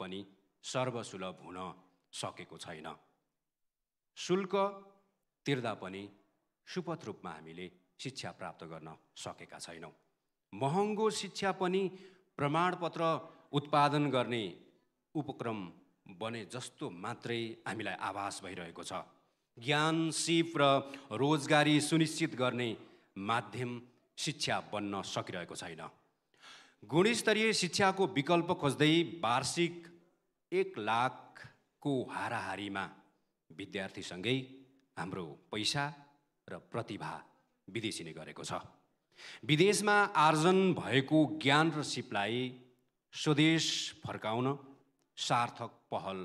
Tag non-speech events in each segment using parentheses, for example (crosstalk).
पनि सर्वसुलभ हुन सकेको छैन। शुल्क तिर्दा पनि सुपथ रूपमा हामीले शिक्षा प्राप्त गर्न सकेका छैनौँ। महँगो शिक्षा पनि प्रमाणपत्र उत्पादन गर्ने उपक्रम बने जस्तो मात्रै हामीलाई आभास भइरहेको छ। ज्ञान सिप र रोजगारी सुनिश्चित गर्ने माध्यम शिक्षा बन्न सकिरहेको छैन। गुणस्तरीय शिक्षाको विकल्प खोज्दै वार्षिक एक लाखको हाराहारीमा विद्यार्थीसँगै हाम्रो पैसा र प्रतिभा विदेशिने गरेको छ। विदेशमा आर्जन भएको ज्ञान र सिपलाई स्वदेश फर्काउन सार्थक पहल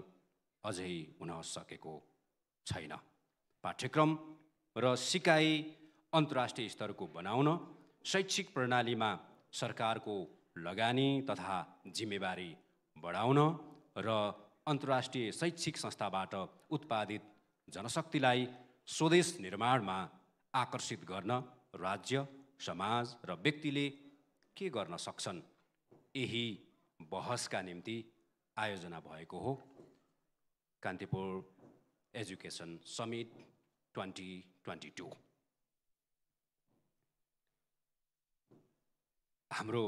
अझै हुन सकेको छैन। पाठ्यक्रम र सिकाइ अन्तर्राष्ट्रिय स्तरको बनाउन शैक्षिक प्रणालीमा सरकारको लगानी तथा जिम्मेवारी बढाउन र अन्तर्राष्ट्रिय शैक्षिक संस्थाबाट उत्पादित जनशक्तिलाई स्वदेश निर्माणमा आकर्षित गर्न राज्य समाज र व्यक्तिले के गर्न सक्छन्? यही बहसका निम्ति आयोजना भएको हो। Kantipur education summit twenty twenty two. हाम्रो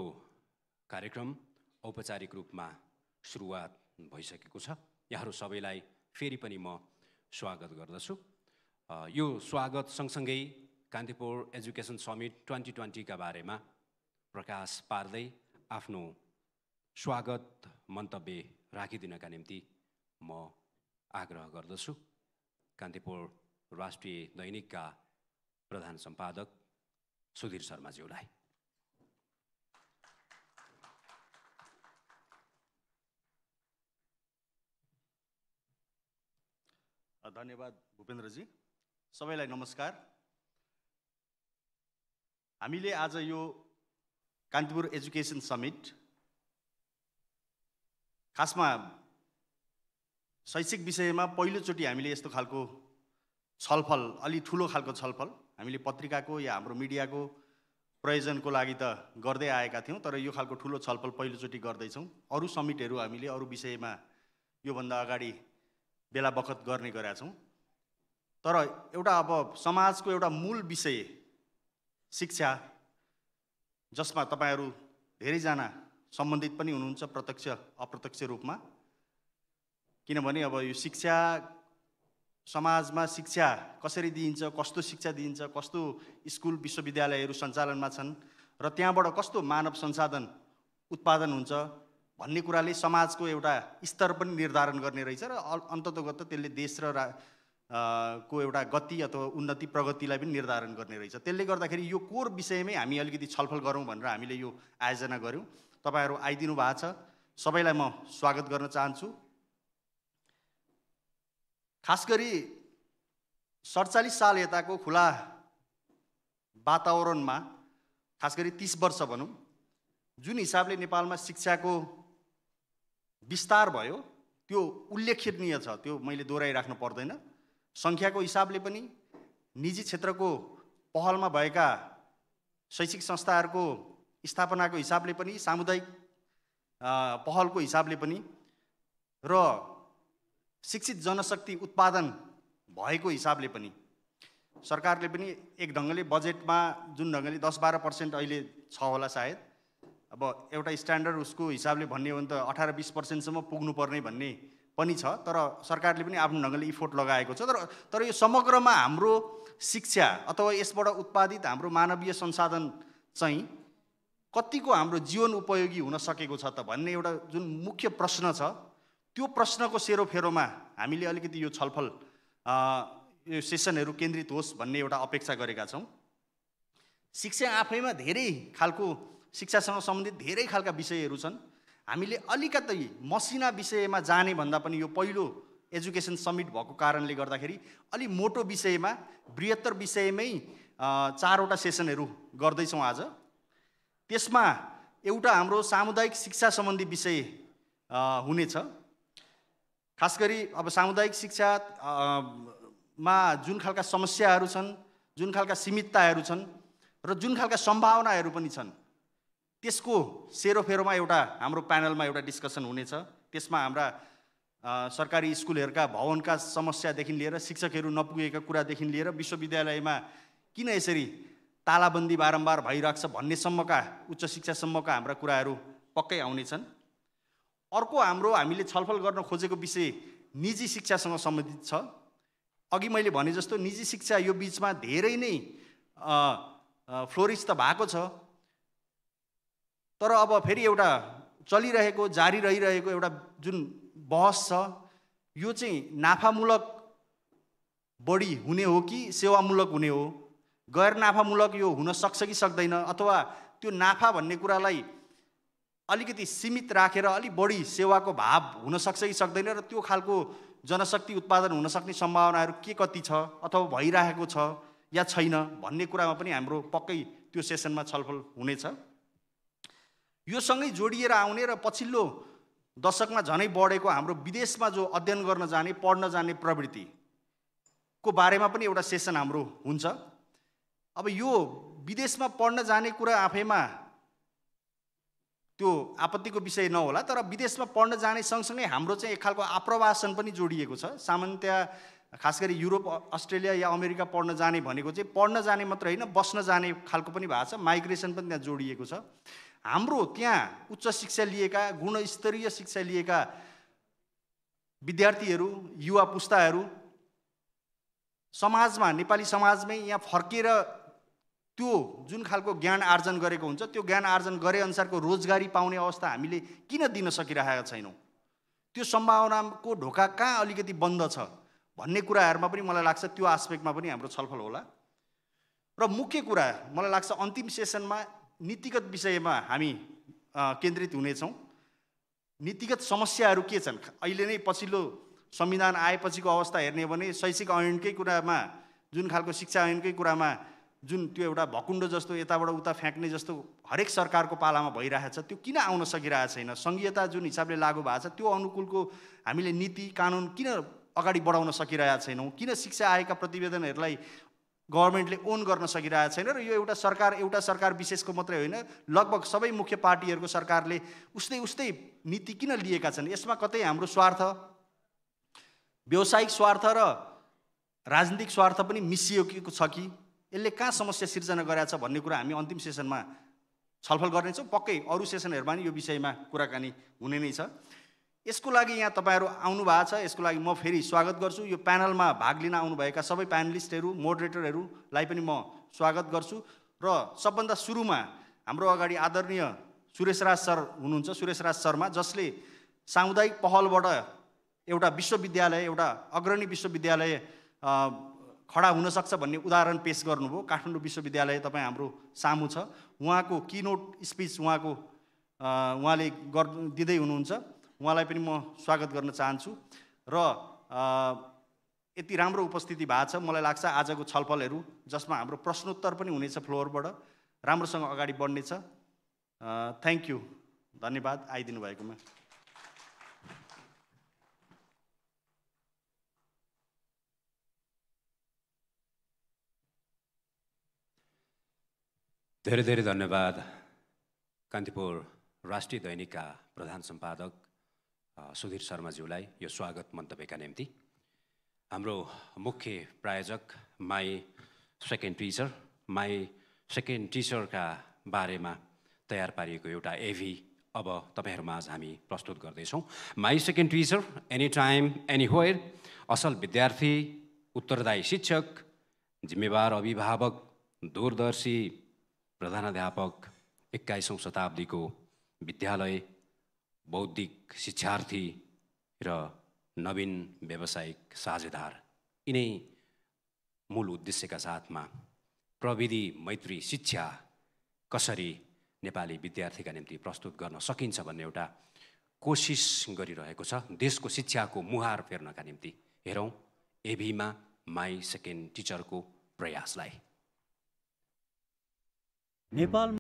कार्यक्रम औपचारिक रूपमा सुरुवात भइसकेको छ। यहाँहरू सबैलाई फेरि पनि म स्वागत गर्दछु। यो स्वागत सँगसँगै कान्तिपुर एजुकेसन समिट ट्वेन्टी ट्वेन्टीका बारेमा प्रकाश पार्दै आफ्नो स्वागत मन्तव्य राखिदिनका निम्ति म आग्रह गर्दछु। कान्तिपुर राष्ट्रिय दैनिकका प्रधान सम्पादक सुधीर शर्माज्यूलाई। धन्यवाद भूपेन्द्रजी। सबैलाई नमस्कार। हामीले आज यो कान्तिपुर एजुकेसन समिट खासमा शैक्षिक विषयमा पहिलोचोटि हामीले यस्तो खालको छलफल अलि ठुलो खालको छलफल हामीले पत्रिकाको या हाम्रो मिडियाको प्रयोजनको लागि त गर्दै आएका थियौँ तर यो खालको ठुलो छलफल पहिलोचोटि गर्दैछौँ। अरू समिटहरू हामीले अरू विषयमा योभन्दा अगाडि बेला बखत गर्ने गरेका छौँ। तर एउटा अब समाजको एउटा मूल विषय शिक्षा जसमा तपाईँहरू धेरैजना सम्बन्धित पनि हुनुहुन्छ प्रत्यक्ष अप्रत्यक्ष रूपमा। किनभने अब यो शिक्षा समाजमा शिक्षा कसरी दिइन्छ कस्तो शिक्षा दिइन्छ कस्तो स्कुल विश्वविद्यालयहरू सञ्चालनमा छन् र त्यहाँबाट कस्तो मानव संसाधन उत्पादन हुन्छ भन्ने कुराले समाजको एउटा स्तर पनि निर्धारण गर्ने रहेछ र अन्ततोगत त्यसले देश र को एउटा गति अथवा उन्नति प्रगतिलाई पनि निर्धारण गर्ने रहेछ। त्यसले गर्दाखेरि यो कोर विषयमै हामी अलिकति छलफल गरौँ भनेर हामीले यो आयोजना गऱ्यौँ। तपाईँहरू आइदिनु भएको छ। सबैलाई म स्वागत गर्न चाहन्छु। खास गरी सडचालिस साल यताको खुला वातावरणमा खास गरी तिस वर्ष भनौँ जुन हिसाबले नेपालमा शिक्षाको विस्तार भयो। त्यो उल्लेखनीय छ त्यो मैले दोहोऱ्याइराख्नु पर्दैन। सङ्ख्याको हिसाबले पनि निजी क्षेत्रको पहलमा भएका शैक्षिक संस्थाहरूको स्थापनाको हिसाबले पनि सामुदायिक पहलको हिसाबले पनि र शिक्षित जनशक्ति उत्पादन भएको हिसाबले पनि। सरकारले पनि एक ढङ्गले बजेटमा जुन ढङ्गले दस बाह्र पर्सेन्ट अहिले छ होला सायद अब एउटा स्ट्यान्डर्ड उसको हिसाबले भन्ने हो भने त अठार बिस पर्सेन्टसम्म पुग्नुपर्ने भन्ने पनि छ तर सरकारले पनि आफ्नो ढङ्गले इफोर्ट लगाएको छ। तर तर यो समग्रमा हाम्रो शिक्षा अथवा यसबाट उत्पादित हाम्रो मानवीय संसाधन चाहिँ कतिको हाम्रो जीवन उपयोगी हुन सकेको छ त भन्ने एउटा जुन मुख्य प्रश्न छ त्यो प्रश्नको सेरोफेरोमा हामीले अलिकति यो छलफल यो सेसनहरू केन्द्रित होस् भन्ने एउटा अपेक्षा गरेका छौँ। शिक्षा आफैमा धेरै खालको शिक्षासँग सम्बन्धित धेरै खालका विषयहरू छन्। हामीले अलिकति मसिना विषयमा जाने भन्दा पनि यो पहिलो एजुकेसन समिट भएको कारणले गर्दाखेरि अलि मोटो विषयमा बृहत्तर विषयमै चारवटा सेसनहरू गर्दैछौँ आज। त्यसमा एउटा हाम्रो सामुदायिक शिक्षा सम्बन्धी विषय हुनेछ। खास गरी अब सामुदायिक शिक्षामा जुन खालका समस्याहरू छन् जुन खालका सीमितताहरू छन् र जुन खालका सम्भावनाहरू पनि छन् त्यसको सेरोफेरोमा एउटा हाम्रो प्यानलमा एउटा डिस्कसन हुनेछ। त्यसमा हाम्रा सरकारी स्कुलहरूका भवनका समस्यादेखि लिएर शिक्षकहरू नपुगेका कुरादेखि लिएर विश्वविद्यालयमा किन यसरी तालाबन्दी बारम्बार भइरहेको छ भन्नेसम्मका उच्च शिक्षासम्मका हाम्रा कुराहरू पक्कै आउनेछन्। अर्को हाम्रो हामीले छलफल गर्न खोजेको विषय निजी शिक्षासँग सम्बन्धित छ। अघि मैले भने जस्तो निजी शिक्षा यो बिचमा धेरै नै फ्लोरिस त भएको छ। तर अब फेरि एउटा चलिरहेको जारी रहिरहेको एउटा जुन बहस छ यो चाहिँ नाफामूलक बढी हुने हो कि सेवामूलक हुने हो? गैर नाफामूलक यो हुन सक्छ कि सक्दैन? अथवा त्यो नाफा भन्ने कुरालाई अलिकति सीमित राखेर अलिक बढी सेवाको भाव हुन सक्छ कि सक्दैन र त्यो खालको जनशक्ति उत्पादन हुन सक्ने सम्भावनाहरू के कति छ अथवा भइरहेको छ या छैन भन्ने कुरामा पनि हाम्रो पक्कै त्यो सेसनमा छलफल हुनेछ। यो सँगै जोडिएर आउने र पछिल्लो दशकमा झनै बढेको हाम्रो विदेशमा जो अध्ययन गर्न जाने पढ्न जाने प्रवृत्तिको बारेमा पनि एउटा सेसन हाम्रो हुन्छ। अब यो विदेशमा पढ्न जाने कुरा आफैमा त्यो आपत्तिको विषय नहोला तर विदेशमा पढ्न जाने सँगसँगै हाम्रो चाहिँ एक खालको आप्रवासन पनि जोडिएको छ। सामान्यतया खास गरी युरोप अस्ट्रेलिया या अमेरिका पढ्न जाने भनेको चाहिँ पढ्न जाने मात्र होइन बस्न जाने खालको पनि भएको छ। माइग्रेसन पनि त्यहाँ जोडिएको छ। हाम्रो त्यहाँ उच्च शिक्षा लिएका गुणस्तरीय शिक्षा लिएका विद्यार्थीहरू युवा पुस्ताहरू समाजमा नेपाली समाजमै यहाँ फर्केर त्यो जुन खालको ज्ञान आर्जन गरेको हुन्छ त्यो ज्ञान आर्जन गरे अनुसारको रोजगारी पाउने अवस्था हामीले किन दिन सकिरहेका छैनौँ? त्यो सम्भावनाको ढोका कहाँ अलिकति बन्द छ भन्ने कुराहरूमा पनि मलाई लाग्छ त्यो आस्पेक्टमा पनि हाम्रो छलफल होला। र मुख्य कुरा मलाई लाग्छ अन्तिम सेसनमा नीतिगत विषयमा हामी केन्द्रित हुनेछौँ। नीतिगत समस्याहरू के छन्? अहिले नै पछिल्लो संविधान आएपछिको अवस्था हेर्ने हो भने शैक्षिक ऐनकै कुरामा जुन खालको शिक्षा ऐनकै कुरामा जुन त्यो एउटा भकुण्डो जस्तो यताबाट उता फ्याँक्ने जस्तो हरेक सरकारको पालामा भइरहेको छ त्यो किन आउन सकिरहेको छैन? सङ्घीयता जुन हिसाबले लागू भएको छ त्यो अनुकूलको हामीले नीति कानुन किन अगाडि बढाउन सकिरहेका छैनौँ? किन शिक्षा आएका प्रतिवेदनहरूलाई गभर्मेन्टले ओन गर्न सकिरहेको छैन र यो एउटा सरकार एउटा सरकार विशेषको मात्रै होइन लगभग सबै मुख्य पार्टीहरूको सरकारले उस्तै उस्तै नीति किन लिएका छन्? यसमा कतै हाम्रो स्वार्थ व्यावसायिक स्वार्थ र राजनीतिक स्वार्थ पनि मिसिएको छ कि? यसले कहाँ समस्या सिर्जना गरेका छ भन्ने कुरा हामी अन्तिम सेसनमा छलफल गर्नेछौँ। पक्कै अरू सेसनहरूमा पनि यो विषयमा कुराकानी हुने नै छ। यसको लागि यहाँ तपाईँहरू आउनु भएको छ। यसको लागि म फेरि स्वागत गर्छु। यो प्यानलमा भाग लिन आउनुभएका सबै प्यानलिस्टहरू मोडरेटरहरूलाई पनि म स्वागत गर्छु। र सबभन्दा सुरुमा हाम्रो अगाडि आदरणीय सुरेश राज सर हुनुहुन्छ। सुरेश राज शर्मा जसले सामुदायिक पहलबाट एउटा विश्वविद्यालय एउटा अग्रणी विश्वविद्यालय खडा हुनसक्छ भन्ने उदाहरण पेस गर्नुभयो। काठमाडौँ विश्वविद्यालय तपाईँ हाम्रो सामु छ। उहाँको किनोट स्पिच उहाँको उहाँले गर् दिँदै हुनुहुन्छ। उहाँलाई पनि म स्वागत गर्न चाहन्छु। र यति राम्रो उपस्थिति भएको छ मलाई लाग्छ आजको छलफलहरू जसमा हाम्रो प्रश्नोत्तर पनि हुनेछ फ्लोरबाट राम्रोसँग अगाडि बढ्नेछ। थ्याङ्क यू धन्यवाद आइदिनु भएकोमा। धेरै धेरै धन्यवाद। कान्तिपुर राष्ट्रिय दैनिकका प्रधान सम्पादक। सुधीर शर्माज्यूलाई यो स्वागत मन्तव्यका निम्ति। हाम्रो मुख्य प्रायोजक my second teacher my second टिचरका बारेमा तयार पारिएको एउटा एभी अब तपाईँहरूमा आज हामी प्रस्तुत गर्दैछौँ। My second teacher any time any where असल विद्यार्थी उत्तरदायी शिक्षक जिम्मेवार अभिभावक दूरदर्शी प्रधानाध्यापक एक्काइसौँ शताब्दीको विद्यालय बौद्धिक शिक्षार्थी र नवीन व्यावसायिक साझेदार। यिनै मूल उद्देश्यका साथमा प्रविधि मैत्री शिक्षा कसरी नेपाली विद्यार्थीका निम्ति प्रस्तुत गर्न सकिन्छ भन्ने एउटा कोसिस गरिरहेको छ। देशको शिक्षाको मुहार फेर्नका निम्ति हेरौँ एभीमा माई सेकेन्ड टिचरको प्रयासलाई। नेपाल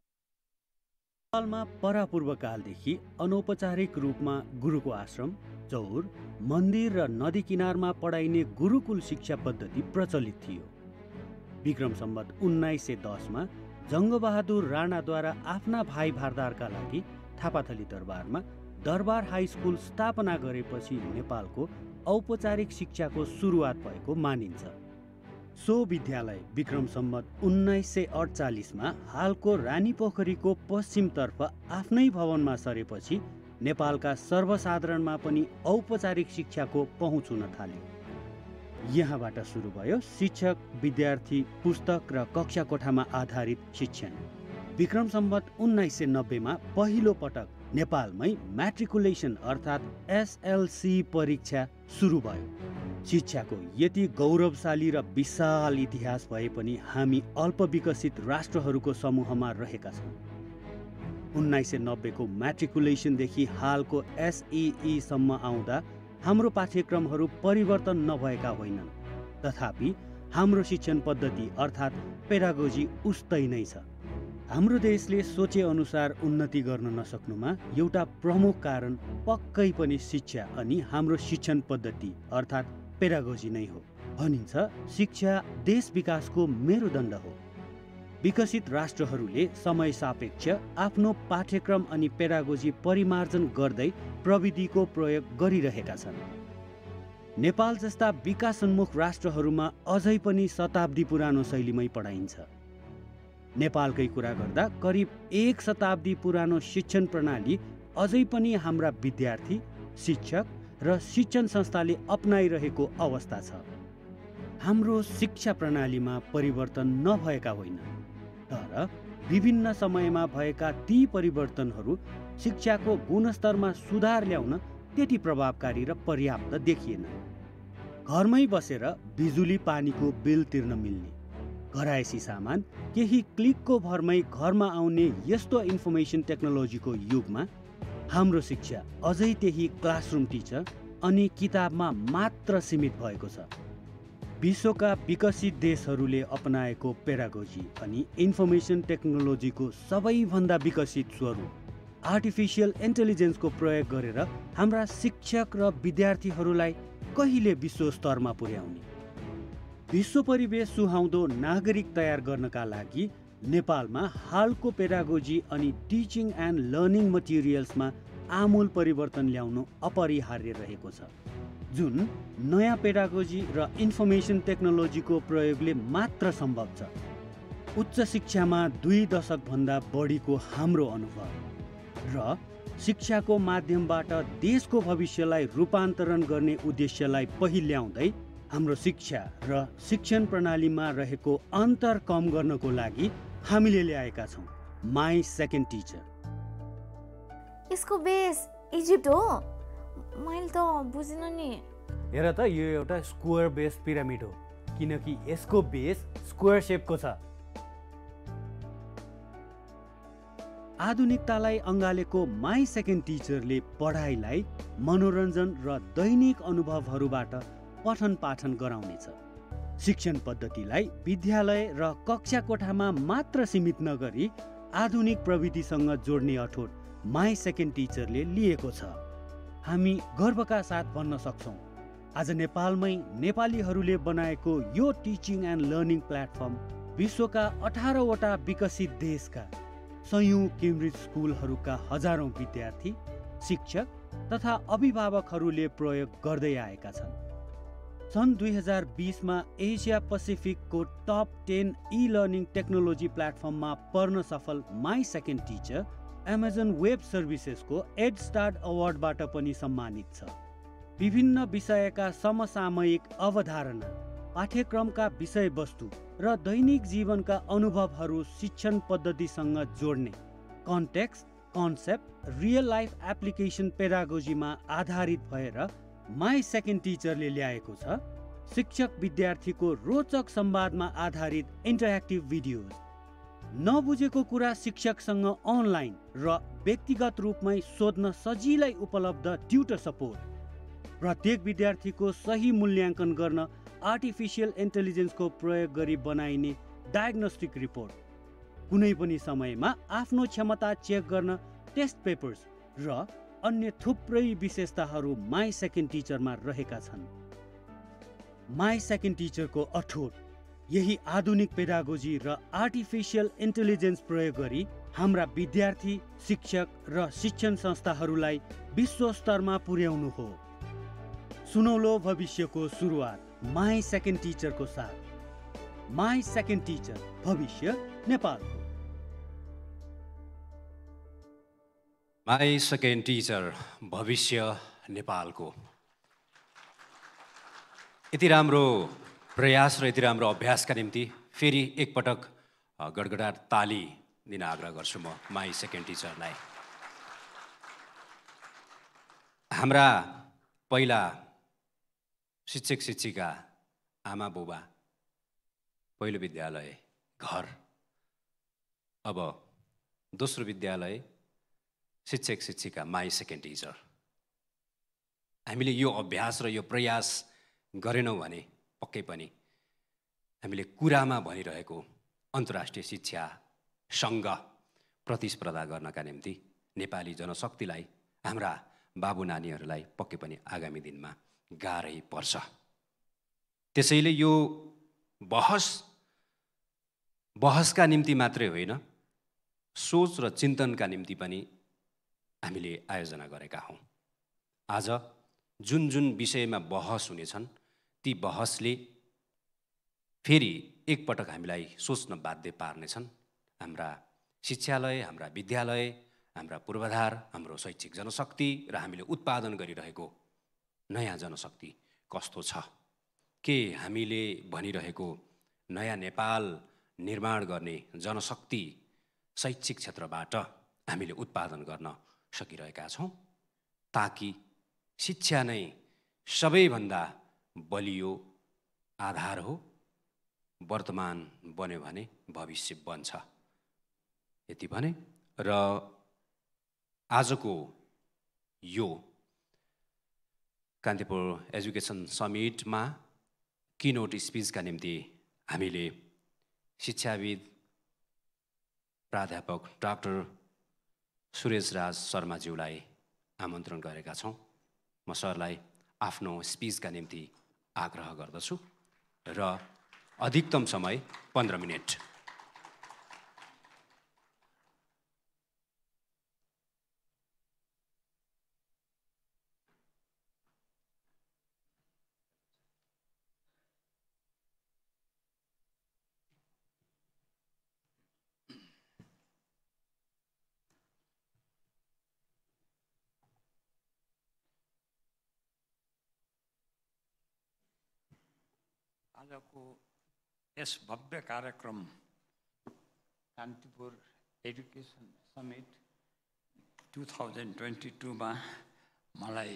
नेपालमा परापूर्वकालदेखि अनौपचारिक रूपमा गुरुको आश्रम चौर मन्दिर र नदी किनारमा पढाइने गुरुकुल शिक्षा पद्धति प्रचलित थियो। विक्रम सम्बत उन्नाइस सय दसमा जङ्गबहादुर राणाद्वारा आफ्ना भाइ भारदारका लागि थापाथली दरबारमा दरबार हाई स्कुल स्थापना गरेपछि नेपालको औपचारिक शिक्षाको सुरुवात भएको मानिन्छ। सो विद्यालय विक्रम सम्मत उन्नाइस सय अडचालिसमा हालको रानीपोखरीको पश्चिमतर्फ आफ्नै भवनमा सरेपछि नेपालका सर्वसाधारणमा पनि औपचारिक शिक्षाको पहुँच हुन थाल्यो। यहाँबाट सुरु भयो शिक्षक विद्यार्थी पुस्तक र कक्षा कोठामा आधारित शिक्षण। विक्रम सम्बत उन्नाइस सय नब्बेमा पहिलो पटक नेपालमै म्याट्रिकुलेसन अर्थात् एसएलसी परीक्षा सुरु भयो। शिक्षाको यति गौरवशाली र विशाल इतिहास भए पनि हामी अल्पविकसित राष्ट्रहरूको समूहमा रहेका छौँ। उन्नाइस सय नब्बेको म्याट्रिकुलेसनदेखि हालको एसइईसम्म आउँदा हाम्रो पाठ्यक्रमहरू परिवर्तन नभएका होइनन्। तथापि हाम्रो शिक्षण पद्धति अर्थात् पेरागोजी उस्तै नै छ। हाम्रो देशले सोचे अनुसार उन्नति गर्न नसक्नुमा एउटा प्रमुख कारण पक्कै पनि शिक्षा अनि हाम्रो शिक्षण पद्धति अर्थात् पेरागोजी नै हो। भनिन्छ शिक्षा देश विकासको मेरुदण्ड हो। विकसित राष्ट्रहरूले समय सापेक्ष आफ्नो पाठ्यक्रम अनि पेरागोजी परिमार्जन गर्दै प्रविधिको प्रयोग गरिरहेका छन्। नेपाल जस्ता विकासोन्मुख राष्ट्रहरूमा अझै पनि शताब्दी पुरानो शैलीमै पढाइन्छ। नेपालकै कुरा गर्दा करिब एक शताब्दी पुरानो शिक्षण प्रणाली अझै पनि हाम्रा विद्यार्थी शिक्षक र शिक्षण संस्थाले अप्नाइरहेको अवस्था छ। हाम्रो शिक्षा प्रणालीमा परिवर्तन नभएका होइन तर विभिन्न समयमा भएका ती परिवर्तनहरू शिक्षाको गुणस्तरमा सुधार ल्याउन त्यति प्रभावकारी र पर्याप्त देखिएन। घरमै बसेर बिजुली पानीको बिल तिर्न मिल्ने घरायसी सामान केही क्लिकको भरमै घरमा आउने यस्तो इन्फर्मेसन टेक्नोलोजीको युगमा हाम्रो शिक्षा अझै त्यही क्लासरुम टिचर अनि किताबमा मात्र सीमित भएको छ। विश्वका विकसित देशहरूले अपनाएको पेरागोजी अनि इन्फर्मेसन टेक्नोलोजीको सबैभन्दा विकसित स्वरूप आर्टिफिसियल इन्टेलिजेन्सको प्रयोग गरेर हाम्रा शिक्षक र विद्यार्थीहरूलाई कहिले विश्व स्तरमा पुर्याउने? विश्व परिवेश सुहाउँदो नागरिक तयार गर्नका लागि नेपालमा हालको पेरागोजी अनि टिचिङ एन्ड लर्निङ मटेरियल्समा आमूल परिवर्तन ल्याउनु अपरिहार्य रहेको छ। जुन नयाँ पेडागोजी र इन्फर्मेसन टेक्नोलोजीको प्रयोगले मात्र सम्भव छ। उच्च शिक्षामा दुई दशकभन्दा बढीको हाम्रो अनुभव र शिक्षाको माध्यमबाट देशको भविष्यलाई रूपान्तरण गर्ने उद्देश्यलाई पहिल्याउँदै हाम्रो शिक्षा र शिक्षण प्रणालीमा रहेको अन्तर कम गर्नको लागि हामीले ल्याएका छौँ। माई सेकेन्ड टिचर यसको बेस इजिप्ट हो। मैले त बुझिनँ नि। हेर त यो एउटा स्क्वायर बेस पिरामिड हो। किनकि यसको बेस स्क्वायर सेपको छ। आधुनिकतालाई अँगालेको माई सेकेन्ड टिचरले पढाइलाई मनोरञ्जन र दैनिक अनुभवहरूबाट पठन पाठन गराउनेछ। शिक्षण पद्धतिलाई विद्यालय र कक्षा कोठामा मात्र सीमित नगरी आधुनिक प्रविधिसँग जोड्ने अठोट माई सेकेन्ड टिचरले लिएको छ। हामी गर्वका साथ भन्न सक्छौँ आज नेपालमै नेपालीहरूले बनाएको यो टिचिङ एन्ड लर्निङ प्लेटफर्म विश्वका अठारवटा विकसित देशका सयौँ केम्ब्रिज स्कुलहरूका हजारौँ विद्यार्थी शिक्षक तथा अभिभावकहरूले प्रयोग गर्दै आएका छन्। सन् दुई हजार बिसमा Asia पेसिफिकको top ten E learning technology प्लेटफर्ममा पढ्न सफल my second teacher Amazon web सर्भिसेसको ed start अवार्डबाट पनि सम्मानित छ। विभिन्न विषयका समसामयिक अवधारणा पाठ्यक्रमका विषयवस्तु र दैनिक जीवनका अनुभवहरू शिक्षण पद्धतिसँग जोड्ने context concept real life application पेरागोजीमा आधारित भएर माई सेकेन्ड टिचरले ल्याएको छ शिक्षक विद्यार्थीको रोचक संवादमा आधारित इन्टरेक्टिभ भिडियोज नबुझेको कुरा शिक्षकसँग अनलाइन र व्यक्तिगत रूपमै सोध्न सजिलै उपलब्ध ट्युटर सपोर्ट प्रत्येक विद्यार्थीको सही मूल्याङ्कन गर्न आर्टिफिसियल इन्टेलिजेन्सको प्रयोग गरी बनाइने डायग्नोस्टिक रिपोर्ट कुनै पनि समयमा आफ्नो क्षमता चेक गर्न टेस्ट पेपर्स र अन्य थुप्रै विशेषताहरू माई सेकेन्ड टिचरमा रहेका छन्। माई सेकेन्ड टिचरको अठोट यही आधुनिक पेडागोजी र आर्टिफिसियल इन्टेलिजेन्स प्रयोग गरी हाम्रा विद्यार्थी शिक्षक र शिक्षण संस्थाहरूलाई विश्व स्तरमा पुर्याउनु हो। सुनौलो भविष्यको सुरुवात माई सेकेन्ड टिचरको साथ। माई सेकेन्ड टिचर भविष्य नेपालको। माई सेकेन्ड टिचर भविष्य नेपालको यति राम्रो प्रयास र यति राम्रो अभ्यासका निम्ति फेरि एकपटक अ, गडगडाट ताली दिन आग्रह गर्छु म माई सेकेन्ड टिचरलाई हाम्रा पहिला शिक्षक शिक्षिका आमा बुबा पहिलो विद्यालय घर अब दोस्रो विद्यालय शिक्षक शिक्षिका माई सेकेन्ड टिचर हामीले यो अभ्यास र यो प्रयास गरेनौँ भने पक्कै पनि हामीले कुरामा भनिरहेको अन्तर्राष्ट्रिय शिक्षा सङ्घ प्रतिस्पर्धा गर्नका निम्ति नेपाली जनशक्तिलाई हाम्रा बाबु नानीहरूलाई पक्कै पनि आगामी दिनमा गाह्रै पर्छ। त्यसैले यो बहस बहसका निम्ति मात्रै होइन सोच र चिन्तनका निम्ति पनि हामीले आयोजना गरेका हौँ। आज जुन जुन विषयमा बहस हुनेछन् ती बहसले फेरि एकपटक हामीलाई सोच्न बाध्य पार्नेछन्। हाम्रा शिक्षालय हाम्रा विद्यालय हाम्रा पूर्वाधार हाम्रो शैक्षिक जनशक्ति र हामीले उत्पादन गरिरहेको नयाँ जनशक्ति कस्तो छ? के हामीले भनिरहेको नयाँ नेपाल निर्माण गर्ने जनशक्ति शैक्षिक क्षेत्रबाट हामीले उत्पादन गर्न सकिरहेका छौँ ताकि शिक्षा नै सबैभन्दा बलियो आधार हो वर्तमान बन्यो भने भविष्य बन्छ। यति भने र आजको यो कान्तिपुर एजुकेसन समिटमा किनोट स्पिचका निम्ति हामीले शिक्षाविद प्राध्यापक डाक्टर सुरेश राज शर्माज्यूलाई आमन्त्रण गरेका छौँ। म सरलाई आफ्नो स्पिचका निम्ति आग्रह गर्दछु र अधिकतम समय पन्ध्र मिनट। आजको यस भव्य कार्यक्रम Kantipur education summit two thousand twenty टूमा मलाई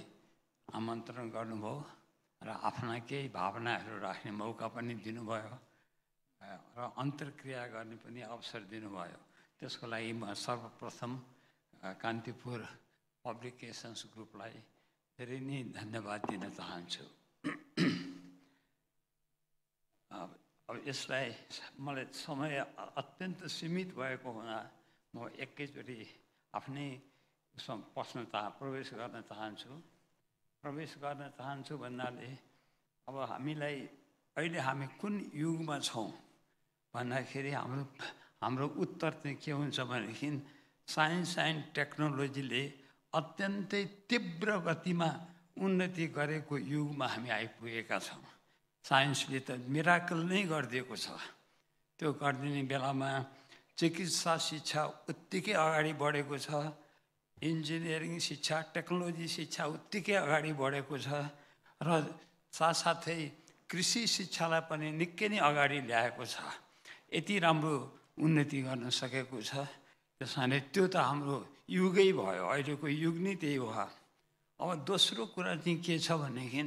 आमन्त्रण गर्नुभयो र आफ्ना केही भावनाहरू राख्ने मौका पनि दिनुभयो र अन्तर्क्रिया गर्ने पनि अवसर दिनुभयो त्यसको लागि म सर्वप्रथम कान्तिपुर पब्लिकेसन्स ग्रुपलाई धेरै नै धन्यवाद दिन चाहन्छु अब यसलाई मलाई समय अत्यन्त सीमित भएको हुँदा म एकैचोटि आफ्नै उसमा पस्न चाह प्रवेश गर्न चाहन्छु। प्रवेश गर्न चाहन्छु भन्नाले अब हामीलाई अहिले हामी कुन युगमा छौँ भन्दाखेरि हाम्रो हाम्रो उत्तर चाहिँ के हुन्छ भनेदेखि साइन्स एन्ड टेक्नोलोजीले अत्यन्तै तीव्र गतिमा उन्नति गरेको युगमा हामी आइपुगेका छौँ। साइन्सले त मिराकल नै गरिदिएको छ। त्यो गरिदिने बेलामा चिकित्सा शिक्षा उत्तिकै अगाडि बढेको छ। इन्जिनियरिङ शिक्षा टेक्नोलोजी शिक्षा उत्तिकै अगाडि बढेको छ र साथसाथै कृषि शिक्षालाई पनि निकै नै अगाडि ल्याएको छ। यति राम्रो उन्नति गर्न सकेको छ। त्यस कारणले त्यो त हाम्रो युगै भयो। अहिलेको युग नै त्यही भयो अब दोस्रो कुरा चाहिँ के छ भनेदेखि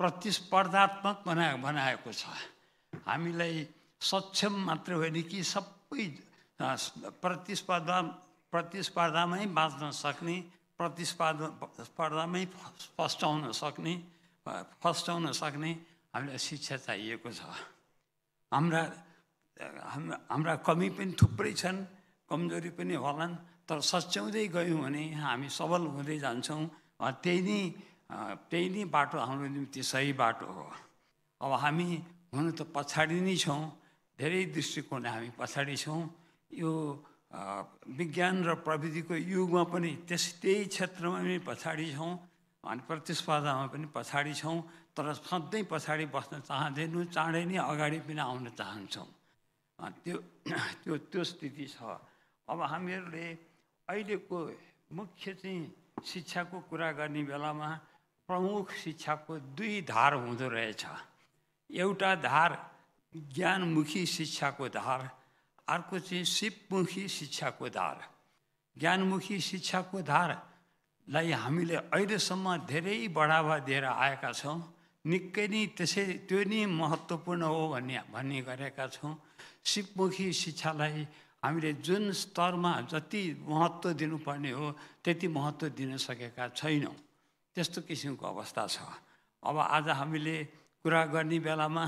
प्रतिस्पर्धात्मक बना बनाएको छ। हामीलाई सक्षम मात्र होइन कि सबै प्रतिस्पर्धा प्रतिस्पर्धामै बाँच्न सक्ने प्रतिस्पर्धा स्पर्धामै फस्टाउन सक्ने फस्टाउन सक्ने हामीलाई शिक्षा चाहिएको छ। हाम्रा हाम्रा हाम्रा कमी पनि थुप्रै छन् कमजोरी पनि होलान् तर सच्याउँदै गयौँ भने हामी सबल हुँदै जान्छौँ। त्यही नै त्यही नै बाटो हाम्रो निम्ति सही बाटो हो। अब हामी हुन त पछाडि नै छौँ धेरै दृष्टिकोणले हामी पछाडि छौँ। यो विज्ञान र प्रविधिको युगमा पनि त्यस त्यही क्षेत्रमा पनि पछाडि छौँ अनि प्रतिस्पर्धामा पनि पछाडि छौँ तर सधैँ पछाडि बस्न चाहँदैनौँ चाँडै नै अगाडि पनि आउन चाहन्छौँ। त्यो त्यो त्यो स्थिति छ। अब हामीहरूले अहिलेको मुख्य चाहिँ शिक्षाको कुरा गर्ने बेलामा प्रमुख शिक्षाको दुई धार हुँदो रहेछ। एउटा धार ज्ञानमुखी शिक्षाको धार अर्को चाहिँ सिपमुखी शिक्षाको धार। ज्ञानमुखी शिक्षाको धारलाई हामीले अहिलेसम्म धेरै बढावा दिएर आएका छौँ। निकै नै त्यसै त्यो नै महत्त्वपूर्ण हो भन्ने भन्ने गरेका छौँ। सिपमुखी शिक्षालाई हामीले जुन स्तरमा जति महत्त्व दिनुपर्ने हो त्यति महत्त्व दिन सकेका छैनौँ। त्यस्तो किसिमको अवस्था छ। अब आज हामीले कुरा गर्ने बेलामा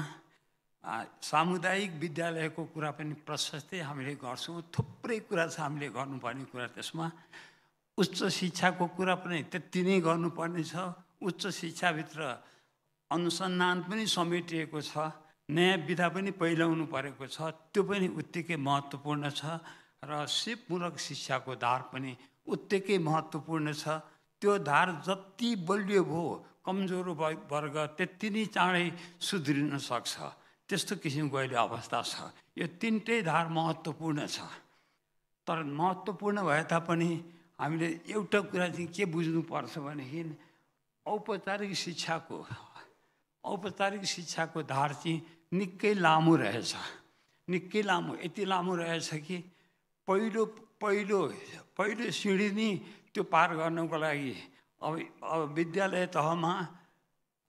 सामुदायिक विद्यालयको कुरा पनि प्रशस्तै हामीले गर्छौँ। थुप्रै कुरा छ हामीले गर्नुपर्ने कुरा त्यसमा। उच्च शिक्षाको कुरा पनि त्यति नै गर्नुपर्ने छ। उच्च शिक्षाभित्र अनुसन्धान पनि समेटिएको छ। नयाँ विधा पनि पहिलाउनु परेको छ। त्यो पनि उत्तिकै महत्त्वपूर्ण छ। र सिपमूलक शिक्षाको धार पनि उत्तिकै महत्त्वपूर्ण छ। त्यो धार जति बलियो भयो कमजोर वर्ग त्यति नै चाँडै सुध्रिन सक्छ। त्यस्तो किसिमको अहिले अवस्था छ। यो तिनटै धार महत्त्वपूर्ण छ। तर महत्त्वपूर्ण भए तापनि हामीले एउटा कुरा चाहिँ के बुझ्नुपर्छ भनेदेखि औपचारिक शिक्षाको औपचारिक शिक्षाको धार चाहिँ निकै लामो रहेछ। निकै लामो यति लामो रहेछ कि पहिलो पहिलो पहिलो सिँढी नै त्यो पार गर्नको लागि अब अब विद्यालय तहमा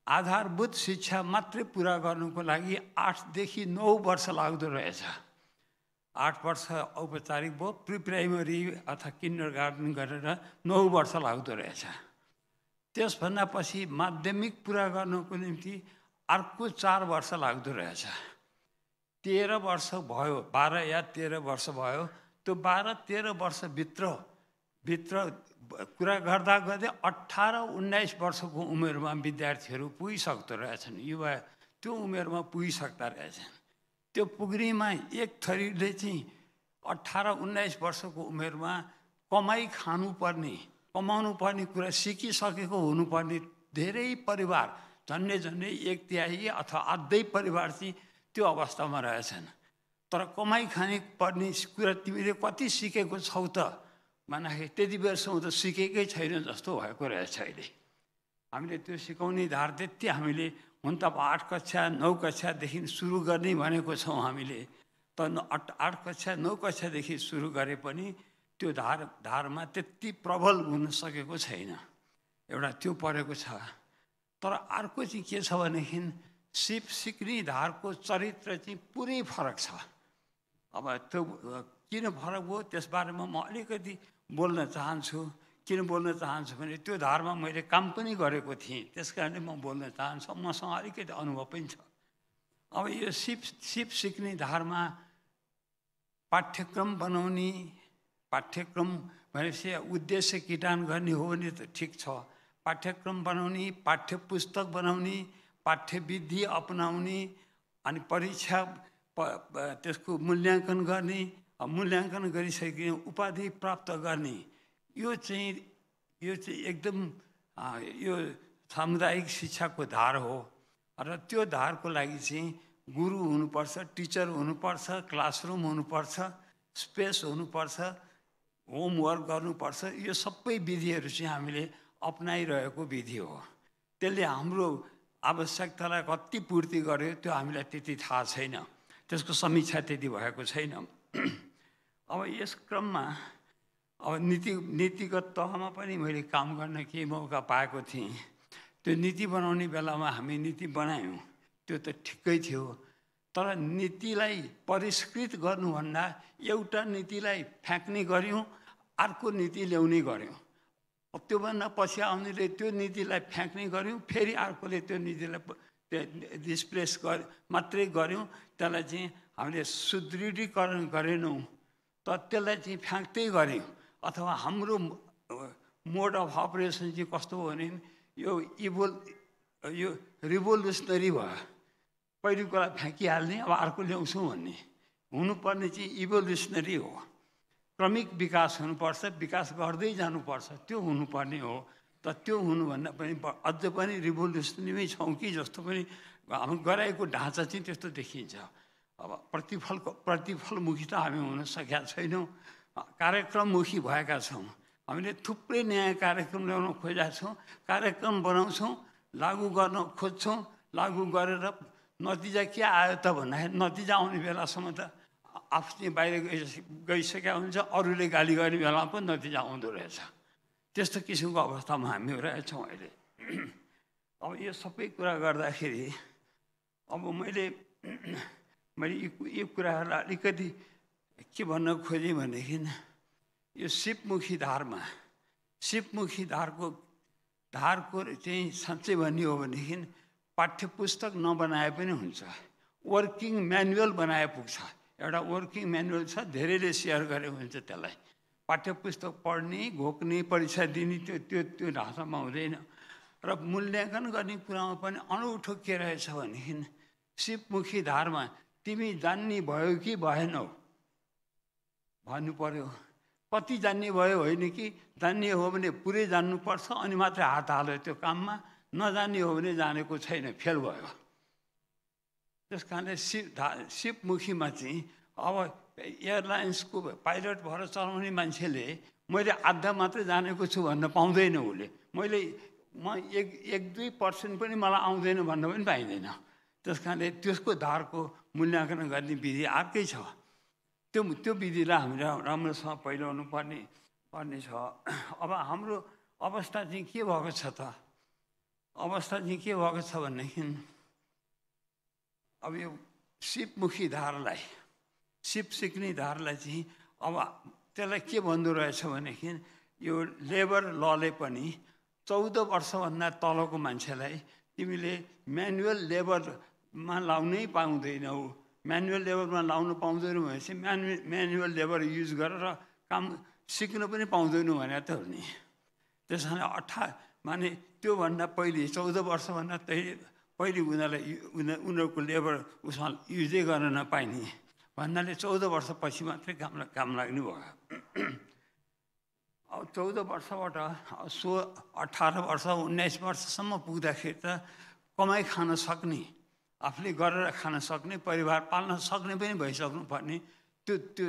आधारभूत शिक्षा मात्रै पुरा गर्नुको लागि आठदेखि नौ वर्ष लाग्दो रहेछ। आठ वर्ष औपचारिक भयो प्रि प्राइमरी अथवा किन्डर गार्डन गरेर नौ वर्ष लाग्दो रहेछ। त्यसभन्दा पछि माध्यमिक पुरा गर्नको निम्ति अर्को चार वर्ष लाग्दो रहेछ। तेह्र वर्ष भयो बाह्र या तेह्र वर्ष भयो त्यो बाह्र तेह्र वर्षभित्र भित्र कुरा गर्दा गर्दै अठार उन्नाइस वर्षको उमेरमा विद्यार्थीहरू पुगिसक्दो रहेछन्। युवा त्यो उमेरमा पुगिसक्दा रहेछन्। त्यो पुग्रीमा एक थरीले चाहिँ अठार उन्नाइस वर्षको उमेरमा कमाइ खानुपर्ने कमाउनु पर्ने कुरा सिकिसकेको हुनुपर्ने धेरै परिवार झन्डै झन्डै एक तिहाई अथवा अझै परिवार चाहिँ त्यो अवस्थामा रहेछन्। तर कमाइ खाने पर्ने कुरा तिमीले कति सिकेको छौ त? भन्दाखेरि त्यति बेरसम्म त सिकेकै छैन जस्तो भएको रहेछ अहिले। हामीले त्यो सिकाउने धार त्यति हामीले हुन त अब आठ कक्षा नौ कक्षादेखि सुरु गर्ने भनेको छौँ हामीले। तर आठ आठ कक्षा नौ कक्षादेखि सुरु गरे पनि त्यो धार धारमा त्यति प्रबल हुन सकेको छैन। एउटा त्यो परेको छ। तर अर्को चाहिँ के छ भनेदेखि सिप सिक्ने धारको चरित्र चाहिँ पुरै फरक छ। अब त्यो किन फरक भयो त्यसबारेमा म अलिकति बोल्न चाहन्छु। किन बोल्न चाहन्छु भने त्यो धारमा मैले काम पनि गरेको थिएँ। त्यस कारणले म बोल्न चाहन्छु। मसँग अलिकति अनुभव पनि छ। अब यो सिप सिप सिक्ने धारमा पाठ्यक्रम बनाउने पाठ्यक्रम भनेपछि उद्देश्य किटान गर्ने हो भने त ठिक छ। पाठ्यक्रम बनाउने पाठ्य पुस्तक बनाउने पाठ्यविधि अपनाउने अनि परीक्षा त्यसको मूल्याङ्कन गर्ने मूल्याङ्कन गरिसके उपाधि प्राप्त गर्ने यो चाहिँ यो चाहिँ एकदम यो सामुदायिक शिक्षाको धार हो। र त्यो धारको लागि चाहिँ गुरु हुनुपर्छ टिचर हुनुपर्छ क्लासरुम हुनुपर्छ स्पेस हुनुपर्छ होमवर्क गर्नुपर्छ यो सबै विधिहरू चाहिँ हामीले अप्नाइरहेको विधि हो। त्यसले हाम्रो आवश्यकतालाई कति पूर्ति गर्यो त्यो हामीलाई त्यति थाहा छैन। त्यसको समीक्षा त्यति भएको छैन। अब यस क्रममा अब नीति नीतिगत तहमा पनि मैले काम गर्न केही मौका पाएको थिएँ। त्यो नीति बनाउने बेलामा हामी नीति बनायौँ। त्यो त ठिकै थियो। तर नीतिलाई परिष्कृत गर्नुभन्दा एउटा नीतिलाई फ्याँक्ने गऱ्यौँ अर्को नीति ल्याउने गऱ्यौँ। त्योभन्दा पछि आउनेले त्यो नीतिलाई फ्याँक्ने गऱ्यौँ फेरि अर्कोले त्यो नीतिलाई डिस्प्लेस गर मात्रै गऱ्यौँ। त्यसलाई चाहिँ हामीले सुदृढीकरण गरेनौँ। तर त्यसलाई चाहिँ फ्याँक्दै गऱ्यौँ। अथवा हाम्रो मोड अफ अपरेसन चाहिँ कस्तो हो भने यो इभोल यो रिभोल्युसनरी भयो। पहिलोकोलाई फ्याँकिहाल्ने अब अर्को ल्याउँछौँ भन्ने। हुनुपर्ने चाहिँ इभोल्युसनरी हो। क्रमिक विकास हुनुपर्छ विकास गर्दै जानुपर्छ। त्यो हुनुपर्ने हो। त त्यो हुनुभन्दा पनि अझ पनि रिभोल्युसनमै छौँ कि जस्तो पनि हाम्रो गराएको ढाँचा चाहिँ त्यस्तो देखिन्छ। अब प्रतिफलको प्रतिफलमुखी त हामी हुन सकेका छैनौँ। कार्यक्रममुखी भएका छौँ। हामीले थुप्रै नयाँ कार्यक्रम ल्याउन खोजेका छौँ कार्यक्रम बनाउँछौँ लागू गर्न खोज्छौँ लागू गरेर नतिजा के आयो त भन्दाखेरि नतिजा आउने बेलासम्म त आफ्नै बाहिर गइस गइसकेका हुन्छ अरूले गाली गर्ने बेलामा पनि नतिजा आउँदो रहेछ। त्यस्तो किसिमको अवस्थामा हामी रहेछौँ अहिले। अब यो सबै कुरा गर्दाखेरि अब मैले मैले यी कुराहरूलाई अलिकति के भन्न खोजेँ भनेदेखि यो सिपमुखी धारमा सिपमुखी धारको धारको चाहिँ साँच्चै भन्ने हो भनेदेखि पाठ्य पुस्तक नबनाए पनि हुन्छ। वर्किङ म्यानुअल बनाए पुग्छ। एउटा वर्किङ म्यानुअल छ धेरैले सेयर गरे हुन्छ त्यसलाई। पाठ्य पुस्तक पढ्ने घोक्ने परीक्षा दिने त्यो त्यो त्यो ढाँचामा हुँदैन। र मूल्याङ्कन गर्ने कुरामा पनि अनौठो के रहेछ भनेदेखि सिपमुखी धारमा तिमी जान्ने भयो कि भएनौ? भन्नु पर्यो कति जान्ने भयो होइन कि जान्ने हो भने पुरै जान्नुपर्छ अनि मात्रै हात हाल्यो त्यो काममा। नजान्ने हो भने जानेको छैन फेल भयो। त्यस कारणले सिप सिपमुखीमा चाहिँ अब एयरलाइन्सको पाइलट भएर चलाउने मान्छेले मैले आधा मात्रै जानेको छु भन्न पाउँदैन उसले। मैले म एक एक दुई पर्सेन्ट पनि मलाई आउँदैन भन्न पनि पाइँदैन। त्यस कारणले त्यसको धारको मूल्याङ्कन गर्ने विधि अर्कै छ। त्यो त्यो विधिलाई हामीले राम्रोसँग पहिलाउनु पर्ने पर्ने छ। (clears throat) अब हाम्रो अवस्था चाहिँ के भएको छ त? अवस्था चाहिँ के भएको छ भनेदेखि अब यो सिपमुखी धारलाई सिप सिक्ने धारलाई चाहिँ अब त्यसलाई के भन्दो रहेछ भनेदेखि यो लेबर लले पनि चौध वर्षभन्दा तलको मान्छेलाई तिमीले म्यानुअल लेबरमा लाउनै पाउँदैनौ म्यानुअल लेबरमा लाउनु पाउँदैनौ भनेपछि म्यानु म्यानुअल लेबर युज गरेर काम सिक्नु पनि पाउँदैनौ भने त हो नि त्यस कारण अठा माने त्योभन्दा पहिले चौध वर्षभन्दा त्यही पहिले उनीहरूलाई उनी- उनीहरूको लेबर उसमा युजै गर्न नपाइने भन्नाले चौध वर्षपछि मात्रै काम काम लाग्ने भयो अब चौध वर्षबाट सो अठार वर्ष उन्नाइस वर्षसम्म पुग्दाखेरि त कमाइ खान सक्ने आफूले गरेर खान सक्ने परिवार पाल्न सक्ने पनि भइसक्नु पर्ने त्यो त्यो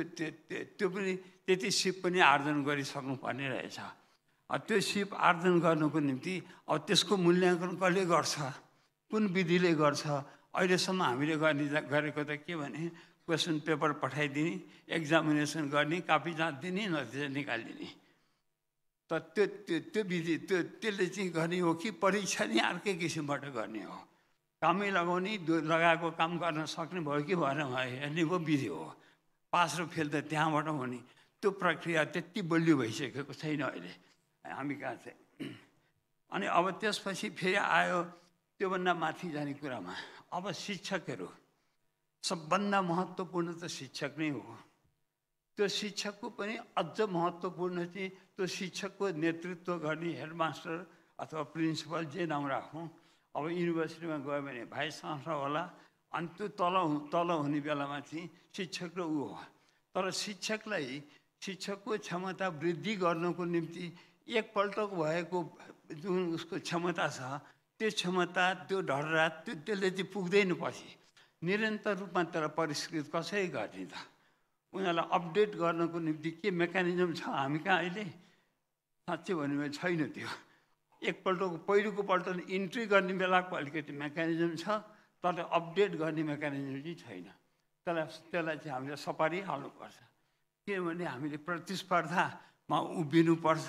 त्यो पनि त्यति सिप पनि आर्जन गरिसक्नु पर्ने रहेछ त्यो सिप आर्जन गर्नुको निम्ति अब त्यसको मूल्याङ्कन कसले गर्छ? कुन विधिले गर्छ? अहिलेसम्म हामीले गर्ने गरेको त के भने क्वेसन पेपर पठाइदिने एक्जामिनेसन गर्ने कापी जाँचिदिने नतिजा निकालिदिने। त त्यो त्यो त्यो विधि त्यो त्यसले चाहिँ गर्ने हो कि परीक्षा नै अर्कै किसिमबाट गर्ने हो? कामै लगाउने लगाएको काम गर्न सक्ने भयो कि भएन हेर्ने पो विधि हो। पास र फेल त त्यहाँबाट हुने। त्यो प्रक्रिया त्यति बलियो भइसकेको छैन अहिले। हामी कहाँ चाहिँ? अनि अब त्यसपछि फेरि आयो त्योभन्दा माथि जाने कुरामा। अब शिक्षकहरू। सबभन्दा महत्त्वपूर्ण त शिक्षक नै हो। त्यो शिक्षकको पनि अझ महत्त्वपूर्ण चाहिँ त्यो शिक्षकको नेतृत्व गर्ने हेडमास्टर अथवा प्रिन्सिपल जे नाम राखौँ अब युनिभर्सिटीमा गयो भने भाइस चान्सलर होला। अनि त्यो तल तल हुने बेलामा चाहिँ शिक्षक र ऊ हो। तर शिक्षकलाई शिक्षकको क्षमता वृद्धि गर्नको निम्ति एकपल्टको भएको जुन उसको क्षमता छ त्यो क्षमता त्यो ढर्रा त्यो त्यसले चाहिँ पुग्दैन पछि। निरन्तर रूपमा त्यसलाई परिष्कृत कसरी गर्ने त? उनीहरूलाई अपडेट गर्नको निम्ति के मेकानिजम छ? हामी कहाँ अहिले? साँच्चै भन्यो भने छैन त्यो। एकपल्टको पहिलोको पल्ट इन्ट्री गर्ने बेलाको अलिकति मेकानिजम छ तर अपडेट गर्ने मेकानिजम चाहिँ छैन। त्यसलाई त्यसलाई चाहिँ हामीले सपारी हाल्नुपर्छ। किनभने हामीले प्रतिस्पर्धामा उभिनुपर्छ।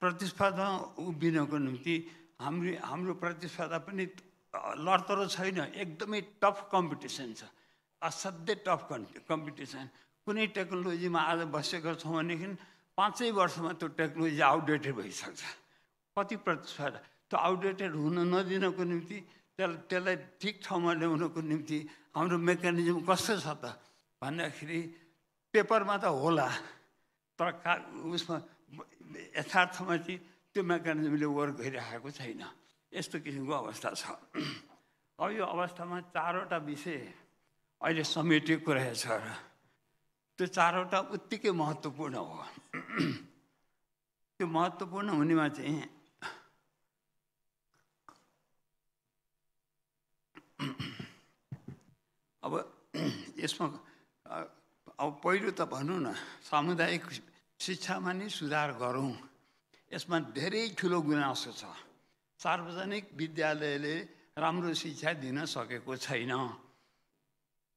प्रतिस्पर्धामा उभिनको निम्ति हाम्रो हाम्रो प्रतिस्पर्धा पनि लडतरो छैन। एकदमै टफ कम्पिटिसन छ। असाध्यै टफ कम्पिटिसन कुनै टेक्नोलोजीमा आज बसेको छौँ भनेदेखि पाँचै वर्षमा त्यो टेक्नोलोजी आउटडेटेड भइसक्छ। कति प्रतिस्पर्धा त्यो आउटडेटेड हुन नदिनको निम्ति त्यसलाई त्यसलाई ठिक ठाउँमा ल्याउनको निम्ति हाम्रो मेकानिजम कस्तो छ त? भन्दाखेरि पेपरमा त होला तर का उसमा यथार्थमा चाहिँ त्यो मेकानिजमले वर्क गरिरहेको छैन। यस्तो किसिमको अवस्था छ। अब यो अवस्थामा चारवटा विषय अहिले समेटिएको रहेछ र त्यो चारवटा उत्तिकै महत्त्वपूर्ण हो। त्यो महत्त्वपूर्ण हुनेमा चाहिँ अब (clears throat) यसमा अब पहिलो त भनौँ न सामुदायिक शिक्षामा नै सुधार गरौँ। यसमा धेरै ठुलो गुनासो छ। सार्वजनिक विद्यालयले राम्रो शिक्षा दिन सकेको छैन।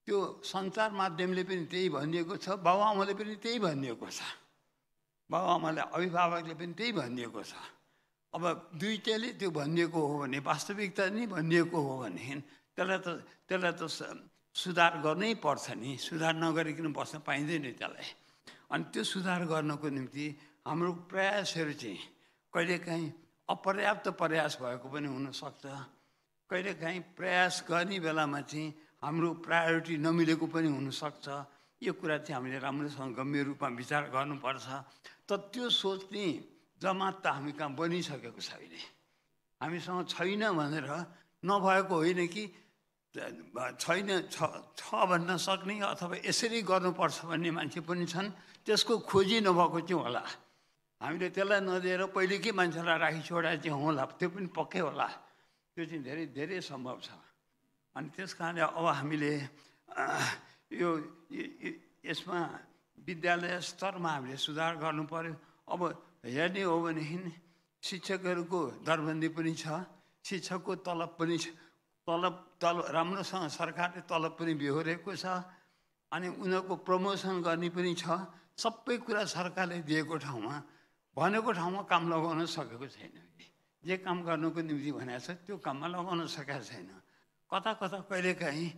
त्यो सञ्चार माध्यमले पनि त्यही भनिएको छ बाबुआमाले पनि त्यही भनिएको छ। बाबुआमाले अभिभावकले पनि त्यही भनिएको छ। अब दुइटैले त्यो भनिएको हो भने वास्तविकता नै भनिएको हो भने त्यसलाई त त्यसलाई त सुधार गर्नै पर्छ नि। सुधार नगरिकन बस्न पाइँदैन त्यसलाई। अनि त्यो सुधार गर्नको निम्ति हाम्रो प्रयासहरू चाहिँ कहिलेकाहीँ अपर्याप्त प्रयास भएको पनि हुनसक्छ। कहिलेकाहीँ प्रयास गर्ने बेलामा चाहिँ हाम्रो प्रायोरिटी नमिलेको पनि हुनसक्छ। यो कुरा चाहिँ हामीले राम्रोसँग गम्भीर रूपमा विचार गर्नुपर्छ। तर त्यो सोच्ने जमात त हामी कहाँ बनिसकेको छैन हामीसँग छैन भनेर नभएको होइन कि छैन छ छ भन्न सक्ने अथवा यसरी गर्नुपर्छ भन्ने मान्छे पनि छन्। त्यसको खोजी नभएको चाहिँ होला। हामीले त्यसलाई नदिएर पहिलेकै मान्छेलाई राखी छोडा चाहिँ होला। त्यो पनि पक्कै होला। त्यो चाहिँ धेरै धेरै सम्भव छ। अनि त्यस कारणले अब हामीले यो यसमा विद्यालय स्तरमा हामीले सुधार गर्नु पऱ्यो अब हेर्ने हो भनेदेखि शिक्षकहरूको दरबन्दी पनि छ। शिक्षकको तलब पनि छ। तलब तल राम्रोसँग सरकारले तलब पनि बिहोरेको छ अनि उनीहरूको प्रमोसन गर्ने पनि छ। सबै कुरा सरकारले दिएको ठाउँमा भनेको ठाउँमा काम लगाउन सकेको छैन। जे काम गर्नुको निम्ति भनेको छ त्यो काममा लगाउन सकेको छैन। कता कता कहिलेकाहीँ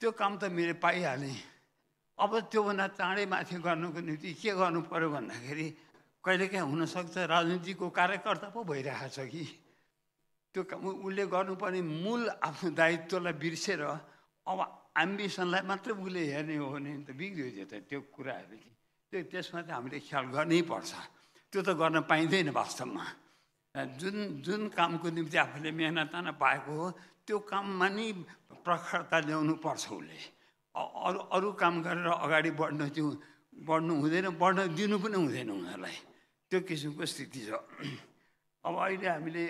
त्यो काम त मैले पाइहालेँ। अब त्योभन्दा चाँडै माथि गर्नुको निम्ति के गर्नु पऱ्यो भन्दाखेरि कहिलेकाहीँ हुनसक्छ राजनीतिको कार्यकर्ता पो भइरहेको छ कि। त्यो उसले गर्नुपर्ने मूल आफ्नो दायित्वलाई बिर्सेर अब एम्बिसनलाई मात्रै उसले हेर्ने हो भने त बिग्रियो त्यो त त्यो कुराहरू त्यो त्यसमा चाहिँ हामीले ख्याल गर्नै पर्छ। त्यो त गर्न पाइँदैन वास्तवमा। जुन जुन कामको निम्ति आफूले मेहनताना पाएको हो त्यो काममा नै प्रखरता ल्याउनु पर्छ उसले। अरू अरू काम गरेर अगाडि बढ्न त्यो बढ्नु हुँदैन बढ्न दिनु पनि हुँदैन उनीहरूलाई। त्यो किसिमको स्थिति छ। (clears throat) अब अहिले हामीले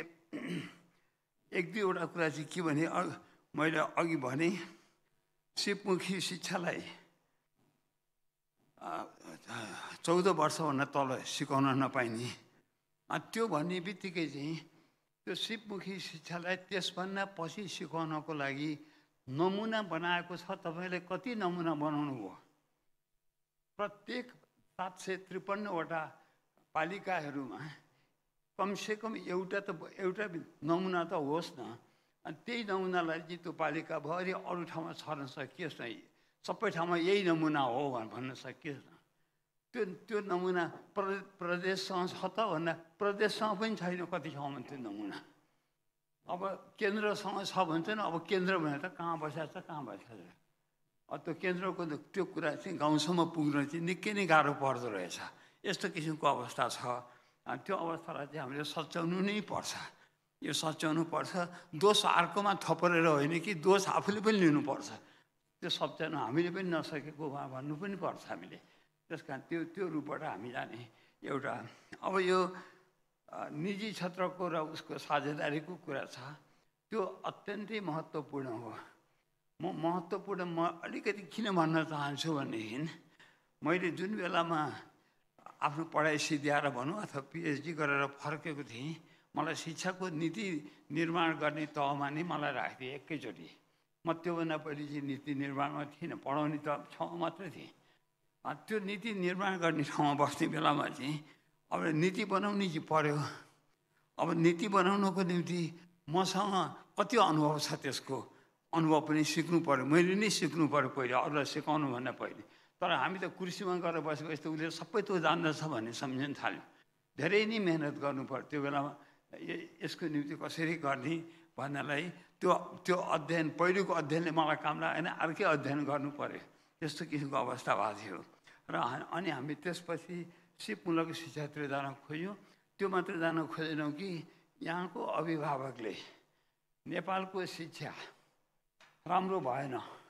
एक दुईवटा कुरा चाहिँ के भने मैले अघि भने सिपमुखी शिक्षालाई चौध वर्षभन्दा तल सिकाउन नपाइने। त्यो भन्ने बित्तिकै चाहिँ त्यो सिपमुखी शिक्षालाई त्यसभन्दा पछि सिकाउनको लागि नमुना बनाएको छ। तपाईँले कति नमुना बनाउनु भयो? प्रत्येक सात सय त्रिपन्नवटा पालिकाहरूमा कमसेकम एउटा त एउटा नमुना त होस् न। अनि त्यही नमुनालाई चाहिँ त्यो पालिकाभरि अरू ठाउँमा छर्न सकियोस् न। सबै ठाउँमा यही नमुना हो भन्न सकियोस् न। त्यो त्यो नमुना प्र प्रदेशसँग छ त भन्दा प्रदेशसँग पनि छैन कति ठाउँमा त्यो नमुना। अब केन्द्रसँग छ भन्छ नि अब केन्द्र भनेर त कहाँ बसेको छ कहाँ बसेको छ अब त्यो केन्द्रको त्यो कुरा चाहिँ गाउँसम्म पुग्न चाहिँ निकै नै गाह्रो पर्दो रहेछ। यस्तो किसिमको अवस्था छ। त्यो अवस्थालाई चाहिँ हामीले सच्याउनु नै पर्छ। यो सच्याउनु पर्छ। दोष अर्कोमा थपरेर होइन कि दोष आफूले पनि लिनुपर्छ। त्यो सच्याउनु हामीले पनि नसकेको उहाँ भन्नु पनि पर्छ हामीले। त्यस कारण त्यो त्यो रूपबाट हामी जाने एउटा अब यो निजी क्षेत्रको र उसको साझेदारीको कुरा छ। त्यो अत्यन्तै महत्त्वपूर्ण हो। म महत्त्वपूर्ण म अलिकति किन भन्न चाहन्छु भनेदेखि मैले जुन बेलामा आफ्नो पढाइ सिद्ध्याएर भनौँ अथवा पिएचडी गरेर फर्केको थिएँ। मलाई शिक्षाको नीति निर्माण गर्ने तहमा नै मलाई राख्थेँ एकैचोटि। म त्योभन्दा पहिले चाहिँ नीति निर्माणमा थिइनँ पढाउने त ठाउँमा मात्रै थिएँ। त्यो नीति निर्माण गर्ने ठाउँमा बस्ने बेलामा चाहिँ अब नीति बनाउने चाहिँ पऱ्यो? अब नीति बनाउनुको निम्ति मसँग कति अनुभव छ त्यसको? अनुभव पनि सिक्नु पऱ्यो। मैले नै सिक्नु पऱ्यो पहिले अरूलाई सिकाउनुभन्दा पहिले। तर हामी त कुर्सीमा गएर बसेपछि त उसले सबै त्यो जान्दछ भन्ने सम्झिन थाल्यो। धेरै नै मेहनत गर्नु पऱ्यो। त्यो बेलामा यसको निम्ति कसरी गर्ने भन्नलाई त्यो त्यो अध्ययन पहिलेको अध्ययनले मलाई काम लागेन अर्कै अध्ययन गर्नु पऱ्यो। त्यस्तो किसिमको अवस्था भएको थियो र अनि हामी त्यसपछि सिपमूलक शिक्षातिर जान खोज्यौँ। त्यो मात्रै जान खोजेनौँ कि यहाँको अभिभावकले नेपालको शिक्षा राम्रो भएन।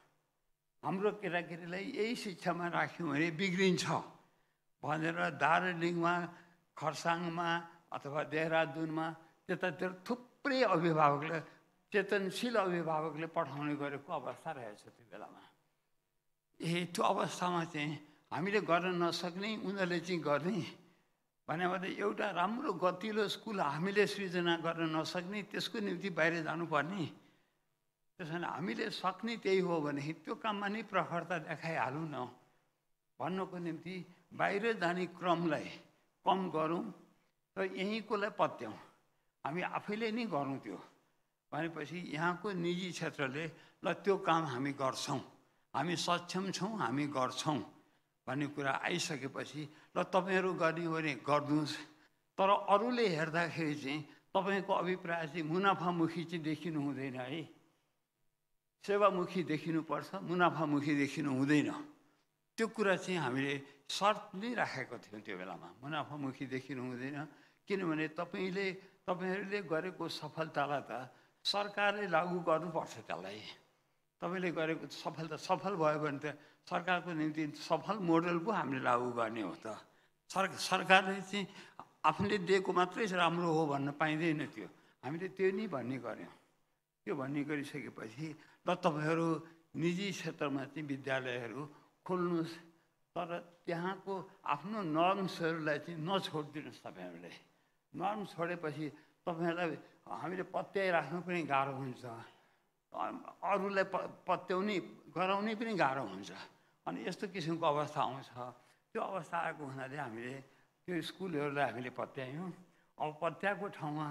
हाम्रो केटाकेटीलाई यही शिक्षामा राख्यौँ भने बिग्रिन्छ। भनेर दार्जिलिङमा खरसाङमा अथवा देहरादुनमा त्यतातिर थुप्रै अभिभावकले चेतनशील अभिभावकले पठाउने गरेको अवस्था रहेछ त्यो बेलामा। ए त्यो अवस्थामा चाहिँ हामीले गर्न नसक्ने उनीहरूले चाहिँ गर्ने भने एउटा राम्रो गतिलो स्कुल हामीले सृजना गर्न नसक्ने त्यसको निम्ति बाहिर जानुपर्ने। त्यस कारण हामीले सक्ने त्यही हो भने त्यो काममा नै प्रखरता देखाइहालौँ न। भन्नको निम्ति बाहिर जाने क्रमलाई कम गरौँ र यहीँकोलाई पत्याउँ। हामी आफैले नै गरौँ त्यो। भनेपछि यहाँको निजी क्षेत्रले ल त्यो काम हामी गर्छौँ। हामी सक्षम छौँ हामी गर्छौँ भन्ने कुरा आइसकेपछि ल तपाईँहरू गर्ने हो भने गरिदिनुहोस् तर अरूले हेर्दाखेरि चाहिँ तपाईँको अभिप्राय चाहिँ मुनाफामुखी चाहिँ देखिनु हुँदैन है। सेवामुखी देखिनुपर्छ मुनाफामुखी देखिनु हुँदैन। त्यो कुरा चाहिँ हामीले सर्त नै राखेको थियौँ त्यो बेलामा। मुनाफामुखी देखिनु हुँदैन। किनभने तपाईँले तपाईँहरूले गरेको सफलतालाई त सरकारले लागू गर्नुपर्छ त्यसलाई। तपाईँले गरेको सफलता सफल भयो भने त सरकारको निम्ति सफल मोडल पो हामीले लागू गर्ने हो त। सर सरकारले चाहिँ आफूले दिएको मात्रै राम्रो हो भन्न पाइँदैन त्यो। हामीले त्यो नै भन्ने गऱ्यौँ। त्यो भन्ने गरिसकेपछि ल तपाईँहरू निजी क्षेत्रमा चाहिँ विद्यालयहरू खोल्नुहोस् तर त्यहाँको आफ्नो नर्म्सहरूलाई चाहिँ नछोडिदिनुहोस् तपाईँहरूले। नर्म छोडेपछि तपाईँहरूलाई हामीले पत्याइराख्नु पनि गाह्रो हुन्छ। अरूलाई प पत्याउने गराउने पनि गाह्रो हुन्छ। अनि यस्तो किसिमको अवस्था आउँछ। त्यो अवस्था आएको हुनाले हामीले त्यो स्कुलहरूलाई हामीले पत्यायौँ। अब पत्याएको ठाउँमा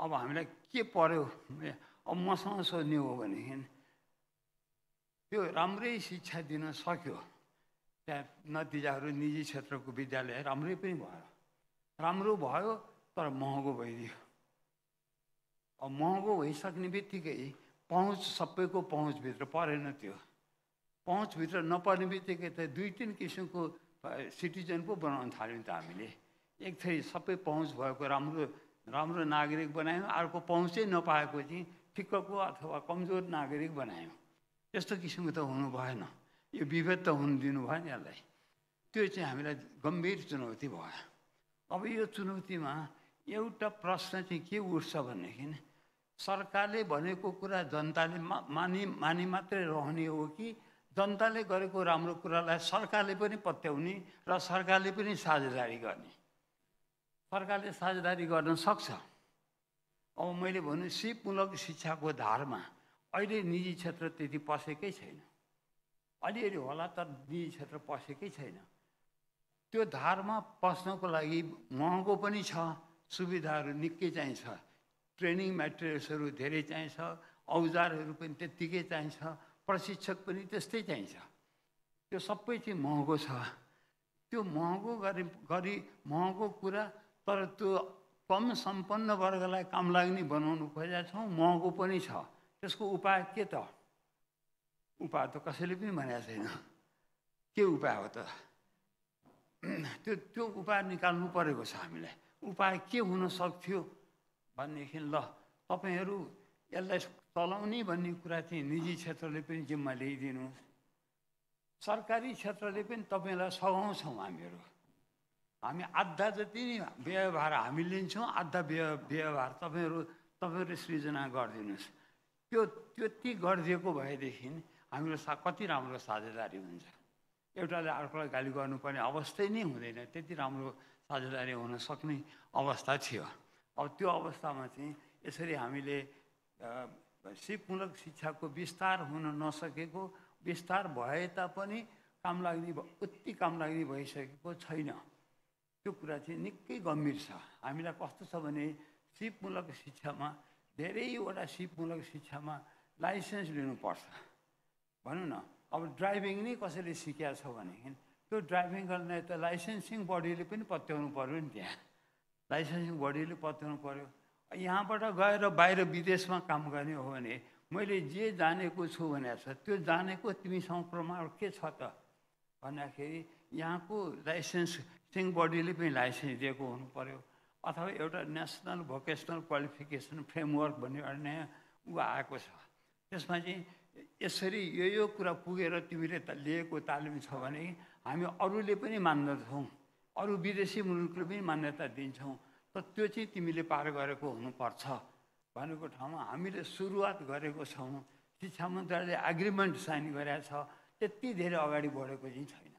अब हामीलाई के पर्यो? अब मसँग सोध्ने हो भनेदेखि त्यो राम्रै शिक्षा दिन सक्यो। त्यहाँ नतिजाहरू निजी क्षेत्रको विद्यालय राम्रै पनि भयो। राम्रो भयो तर महँगो भइदियो। अब महँगो भइसक्ने बित्तिकै पहुँच सबैको पहुँचभित्र परेन त्यो। पहुँचभित्र नपर्ने बित्तिकै त दुई तिन किसिमको सिटिजन पो बनाउन थाल्यौँ त हामीले। एक थरी सबै पहुँच भएको राम्रो राम्रो नागरिक बनायौँ अर्को पहुँचै नपाएको चाहिँ ठिक्कको अथवा कमजोर नागरिक बनायौँ। त्यस्तो किसिमको त हुनु भएन। यो विभेद त हुनु दिनु भएन यसलाई। त्यो चाहिँ हामीलाई गम्भीर चुनौती भयो। अब यो चुनौतीमा एउटा प्रश्न चाहिँ के उठ्छ भनेदेखि सरकारले भनेको कुरा जनताले मा मानि मानि मात्रै रहने हो कि जनताले गरेको राम्रो कुरालाई सरकारले पनि पत्याउने र सरकारले पनि साझेदारी गर्ने? सरकारले साझेदारी गर्न सक्छ? अब मैले भने सिपमूलक शिक्षाको धारमा अहिले निजी क्षेत्र त्यति पसेकै छैन। अलिअलि होला तर निजी क्षेत्र पसेकै छैन। त्यो धारमा पस्नको लागि महँगो पनि छ सुविधाहरू निकै चाहिन्छ ट्रेनिङ मेटेरियल्सहरू धेरै चाहिन्छ औजारहरू पनि त्यत्तिकै चाहिन्छ प्रशिक्षक पनि त्यस्तै चाहिन्छ त्यो सबै चाहिँ महँगो छ। त्यो महँगो गरी गरी महँगो कुरा तर त्यो कम सम्पन्न वर्गलाई काम लाग्ने बनाउनु खोजेका छौँ महँगो पनि छ। त्यसको उपाय के त? उपाय त कसैले पनि भनेको छैन। के उपाय हो त? त्यो त्यो उपाय निकाल्नु परेको छ हामीलाई। उपाय के हुन सक्थ्यो भनेदेखि ल तपाईँहरू यसलाई चलाउने भन्ने कुरा चाहिँ निजी क्षेत्रले पनि जिम्मा ल्याइदिनुहोस्। सरकारी क्षेत्रले पनि तपाईँलाई सघाउँछौँ हामीहरू। हामी आधा जति नै व्यवहार हामी लिन्छौँ आधा व्यव व्यवहार तपाईँहरू तपाईँहरू सृजना गरिदिनुहोस्। त्यो त्यति गरिदिएको भएदेखि हामीलाई सा कति राम्रो साझेदारी हुन्छ। एउटाले अर्कोलाई गाली गर्नुपर्ने अवस्थै नै हुँदैन। त्यति राम्रो साझेदारी हुन सक्ने अवस्था थियो। अब त्यो अवस्थामा चाहिँ यसरी हामीले सिपमूलक शिक्षाको विस्तार हुन नसकेको विस्तार भए तापनि काम लाग्ने उति काम लाग्ने भइसकेको छैन। त्यो कुरा चाहिँ निकै गम्भीर छ। हामीलाई कस्तो छ भने सिपमूलक शिक्षामा धेरैवटा सिपमूलक शिक्षामा लाइसेन्स लिनुपर्छ भनौँ न अब ड्राइभिङ नै कसैले सिकेको छ भनेदेखि त्यो ड्राइभिङ गर्ने त लाइसेन्सिङ बडीले पनि पत्याउनु पऱ्यो नि त्यहाँ। लाइसेन्सिङ बडीले पत्याउनु पऱ्यो यहाँबाट गएर बाहिर विदेशमा काम गर्ने हो भने मैले जे जानेको छु भनेको छ त्यो जानेको तिमीसँग प्रमाण के छ त? भन्दाखेरि यहाँको लाइसेन्सिङ बडीले पनि लाइसेन्स दिएको हुनु पऱ्यो अथवा एउटा नेसनल भोकेसनल क्वालिफिकेसन फ्रेमवर्क भन्ने एउटा नयाँ ऊ आएको छ। त्यसमा चाहिँ यसरी यो यो कुरा पुगेर तिमीले त लिएको तालिम छ भने हामी अरूले पनि मान्दछौँ अरू विदेशी मुलुकले पनि मान्यता दिन्छौँ त त्यो चाहिँ तिमीले पार गरेको हुनुपर्छ भनेको ठाउँमा हामीले सुरुवात गरेको छौँ। शिक्षा मन्त्रालयले एग्रिमेन्ट साइन गरेका छ त्यति धेरै अगाडि बढेको चाहिँ छैन।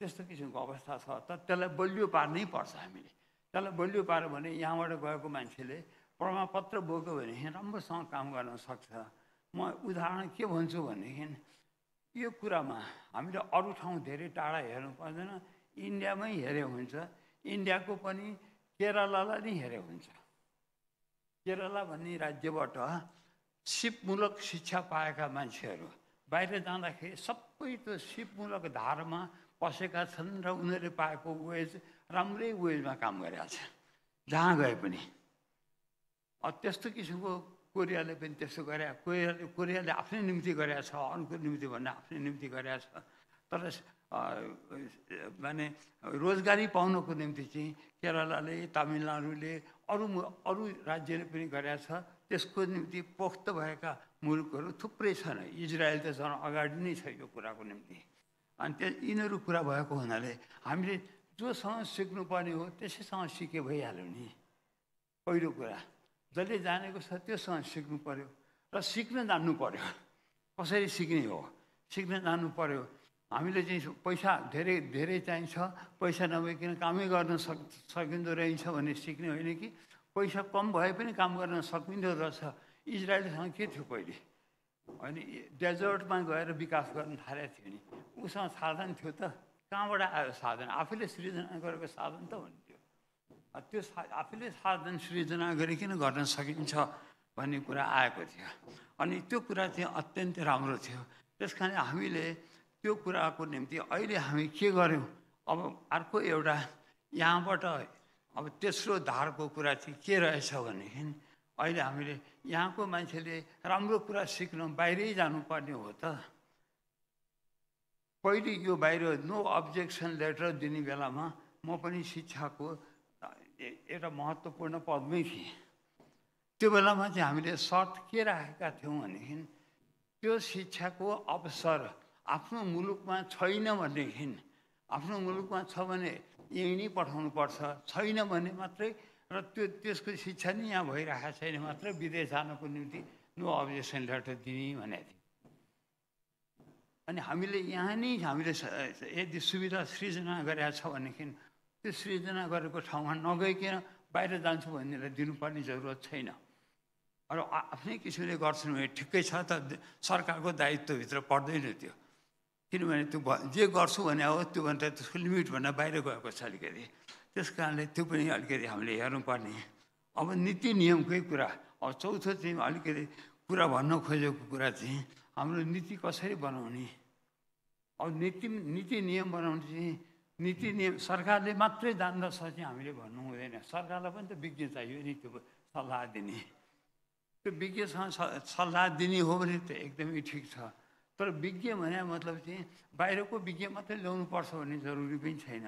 त्यस्तो किसिमको अवस्था छ त त्यसलाई बलियो पार्नै पर्छ हामीले। त्यसलाई बलियो पार्यो भने यहाँबाट गएको मान्छेले प्रमाणपत्र बोक्यो भनेदेखि राम्रोसँग काम गर्न सक्छ। म उदाहरण के भन्छु भनेदेखि यो कुरामा हामीले अरू ठाउँ धेरै टाढा हेर्नु पर्दैन। इन्डियामै हेरे हुन्छ। इन्डियाको पनि केरलालाई नै हेरे हुन्छ। केरला भन्ने राज्यबाट सिपमूलक शिक्षा पाएका मान्छेहरू बाहिर जाँदाखेरि सबै त्यो सिपमूलक धारमा पसेका छन् र उनीहरूले पाएको वेज राम्रै वेजमा काम गरेका छ जहाँ गए पनि। त्यस्तो किसिमको कोरियाले पनि त्यसो गरे। कोरियाले कोरियाले आफ्नै निम्ति गरेका छ अरूको निम्ति भन्दा आफ्नै निम्ति गरेका छ। तर माने रोजगारी पाउनको निम्ति चाहिँ केरलाले तामिलनाडुले अरू अरू राज्यले पनि गरेका छ। त्यसको निम्ति पोख्त भएका मुलुकहरू थुप्रै छन्। इजरायल त झन् अगाडि नै छ यो कुराको निम्ति। अनि त्यो यिनीहरू कुरा भएको हुनाले हामीले जोसँग सिक्नुपर्ने हो त्यसैसँग सिके भइहाल्यो नि। पहिलो कुरा जसले जानेको छ त्योसँग सिक्नु पऱ्यो र सिक्न जान्नु पऱ्यो कसरी सिक्ने हो? सिक्न जान्नु पऱ्यो हामीले चाहिँ पैसा धेरै धेरै चाहिन्छ। पैसा नभइकन कामै गर्न सक सकिँदो रहेछ भने सिक्ने होइन कि? पैसा कम भए पनि काम गर्न सकिँदो रहेछ। इजरायलसँग के थियो पहिले? अनि डेजर्टमा गएर विकास गर्न थालेको थियो नि। उसँग साधन थियो त। कहाँबाट आयो साधन? आफैले सृजना गरेको साधन त हो त्यो। त्यो सा आफैले साधन सृजना गरिकन गर्न सकिन्छ भन्ने कुरा आएको थियो। अनि त्यो कुरा चाहिँ अत्यन्तै राम्रो थियो। त्यस कारण हामीले त्यो कुराको निम्ति अहिले हामी के गर्यौँ अब अर्को एउटा यहाँबाट अब तेस्रो धारको कुरा चाहिँ के रहेछ भनेदेखि अहिले हामीले यहाँको मान्छेले राम्रो कुरा सिक्न बाहिरै जानुपर्ने हो त। पहिले यो बाहिर नो अब्जेक्सन लेटर दिने बेलामा म पनि शिक्षाको एउटा महत्त्वपूर्ण पदमै थिएँ। त्यो बेलामा चाहिँ हामीले सर्त के राखेका थियौँ भनेदेखि त्यो शिक्षाको अवसर आफ्नो मुलुकमा छैन भनेदेखि आफ्नो मुलुकमा छ भने यहीँ नै पठाउनु पर्छ छैन भने मात्रै र त्यो त्यसको शिक्षा नै यहाँ भइरहेको छैन मात्र विदेश जानको निम्ति नो अब्जेक्सन लेटर दिने भनेको थियो अनि हामीले यहाँ नै हामीले यदि सुविधा सृजना गरेका छ भनेदेखि त्यो सृजना गरेको ठाउँमा नगइकन बाहिर जान्छु भनेर दिनुपर्ने जरुरत छैन। र आफ्नै किसिमले गर्छन् भने ठिकै छ त सरकारको दायित्वभित्र पर्दैन त्यो। किनभने त्यो जे गर्छु भने हो त्योभन्दा त्यसको लिमिटभन्दा बाहिर गएको छ अलिकति। त्यस कारणले त्यो पनि अलिकति हामीले हेर्नुपर्ने। अब नीति नियमकै कुरा। अब चौथो चाहिँ अलिकति कुरा भन्न खोजेको कुरा चाहिँ हाम्रो नीति कसरी बनाउने? अब नीति नीति नियम बनाउने चाहिँ नीति नियम सरकारले मात्रै जान्दछ चाहिँ हामीले भन्नु हुँदैन। सरकारलाई पनि त विज्ञ चाहियो नि त्यो सल्लाह दिने। त्यो विज्ञसँग सल्लाह दिने हो भने त एकदमै ठिक छ। तर विज्ञ भने मतलब चाहिँ बाहिरको विज्ञ मात्रै ल्याउनु पर्छ भन्ने जरुरी पनि छैन।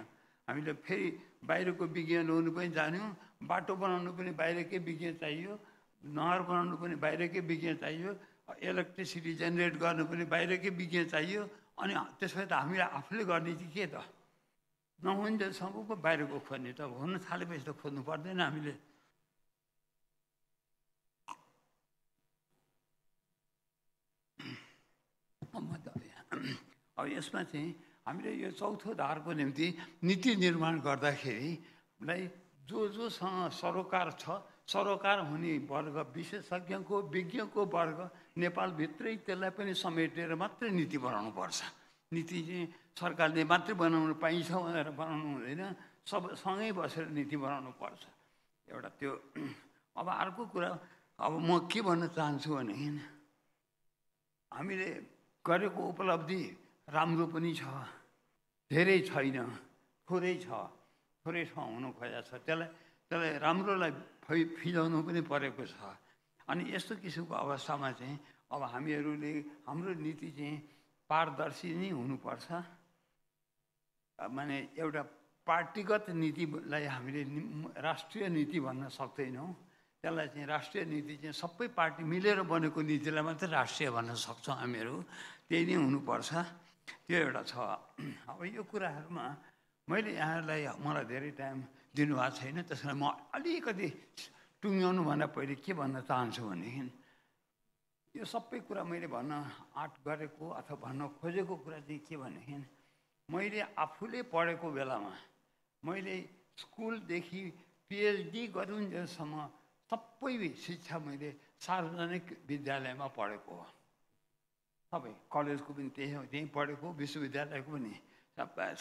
हामीले फेरि बाहिरको विज्ञ ल्याउनु पनि जान्यौँ। बाटो बनाउनु पनि बाहिरकै विज्ञ चाहियो। नहर बनाउनु पनि बाहिरकै विज्ञ चाहियो। इलेक्ट्रिसिटी जेनेरेट गर्नु पनि बाहिरकै विज्ञ चाहियो। अनि त्यसमा त हामीले आफूले गर्ने चाहिँ के त? नहुन्जेलसम्म पो बाहिरको खोज्ने त हुन थालेपछि त खोज्नु पर्दैन हामीले। अब यसमा चाहिँ हामीले यो चौथो धारको निम्ति नीति निर्माण गर्दाखेरिलाई जो जोसँग सरोकार छ सरोकार हुने वर्ग विशेषज्ञको विज्ञको वर्ग नेपालभित्रै त्यसलाई पनि समेटेर मात्रै नीति बनाउनु पर्छ। नीति चाहिँ सरकारले मात्रै बनाउनु पाइन्छ भनेर बनाउनु हुँदैन सब सँगै बसेर नीति बनाउनु पर्छ। एउटा त्यो अब अर्को कुरा अब म के भन्न चाहन्छु भने हामीले गरेको उपलब्धि राम्रो पनि छ धेरै छैन थोरै छ थोरै ठाउँ हुनु खोजेको छ। त्यसलाई त्यसलाई राम्रोलाई फै फिजाउनु पनि परेको छ। अनि यस्तो किसिमको अवस्थामा चाहिँ अब हामीहरूले हाम्रो नीति चाहिँ पारदर्शी नै हुनुपर्छ। माने एउटा पार्टीगत नीतिलाई हामीले राष्ट्रिय नीति भन्न सक्दैनौँ। त्यसलाई चाहिँ राष्ट्रिय नीति चाहिँ सबै पार्टी मिलेर बनेको नीतिलाई मात्रै राष्ट्रिय भन्न सक्छौँ हामीहरू। त्यही नै हुनुपर्छ। त्यो एउटा छ। अब यो कुराहरूमा मैले यहाँलाई मलाई धेरै टाइम दिनुभएको छैन। त्यसलाई म अलिकति टुङ्ग्याउनुभन्दा पहिले के भन्न चाहन्छु भनेदेखि यो सबै कुरा मैले भन्न आँट गरेको अथवा भन्न खोजेको कुरा चाहिँ के भनेदेखि मैले आफूले पढेको बेलामा मैले स्कुलदेखि पिएचडी गरुन्जेलसम्म सबै शिक्षा मैले सार्वजनिक विद्यालयमा पढेको हो। सबै कलेजको पनि त्यही त्यहीँ पढेको विश्वविद्यालयको पनि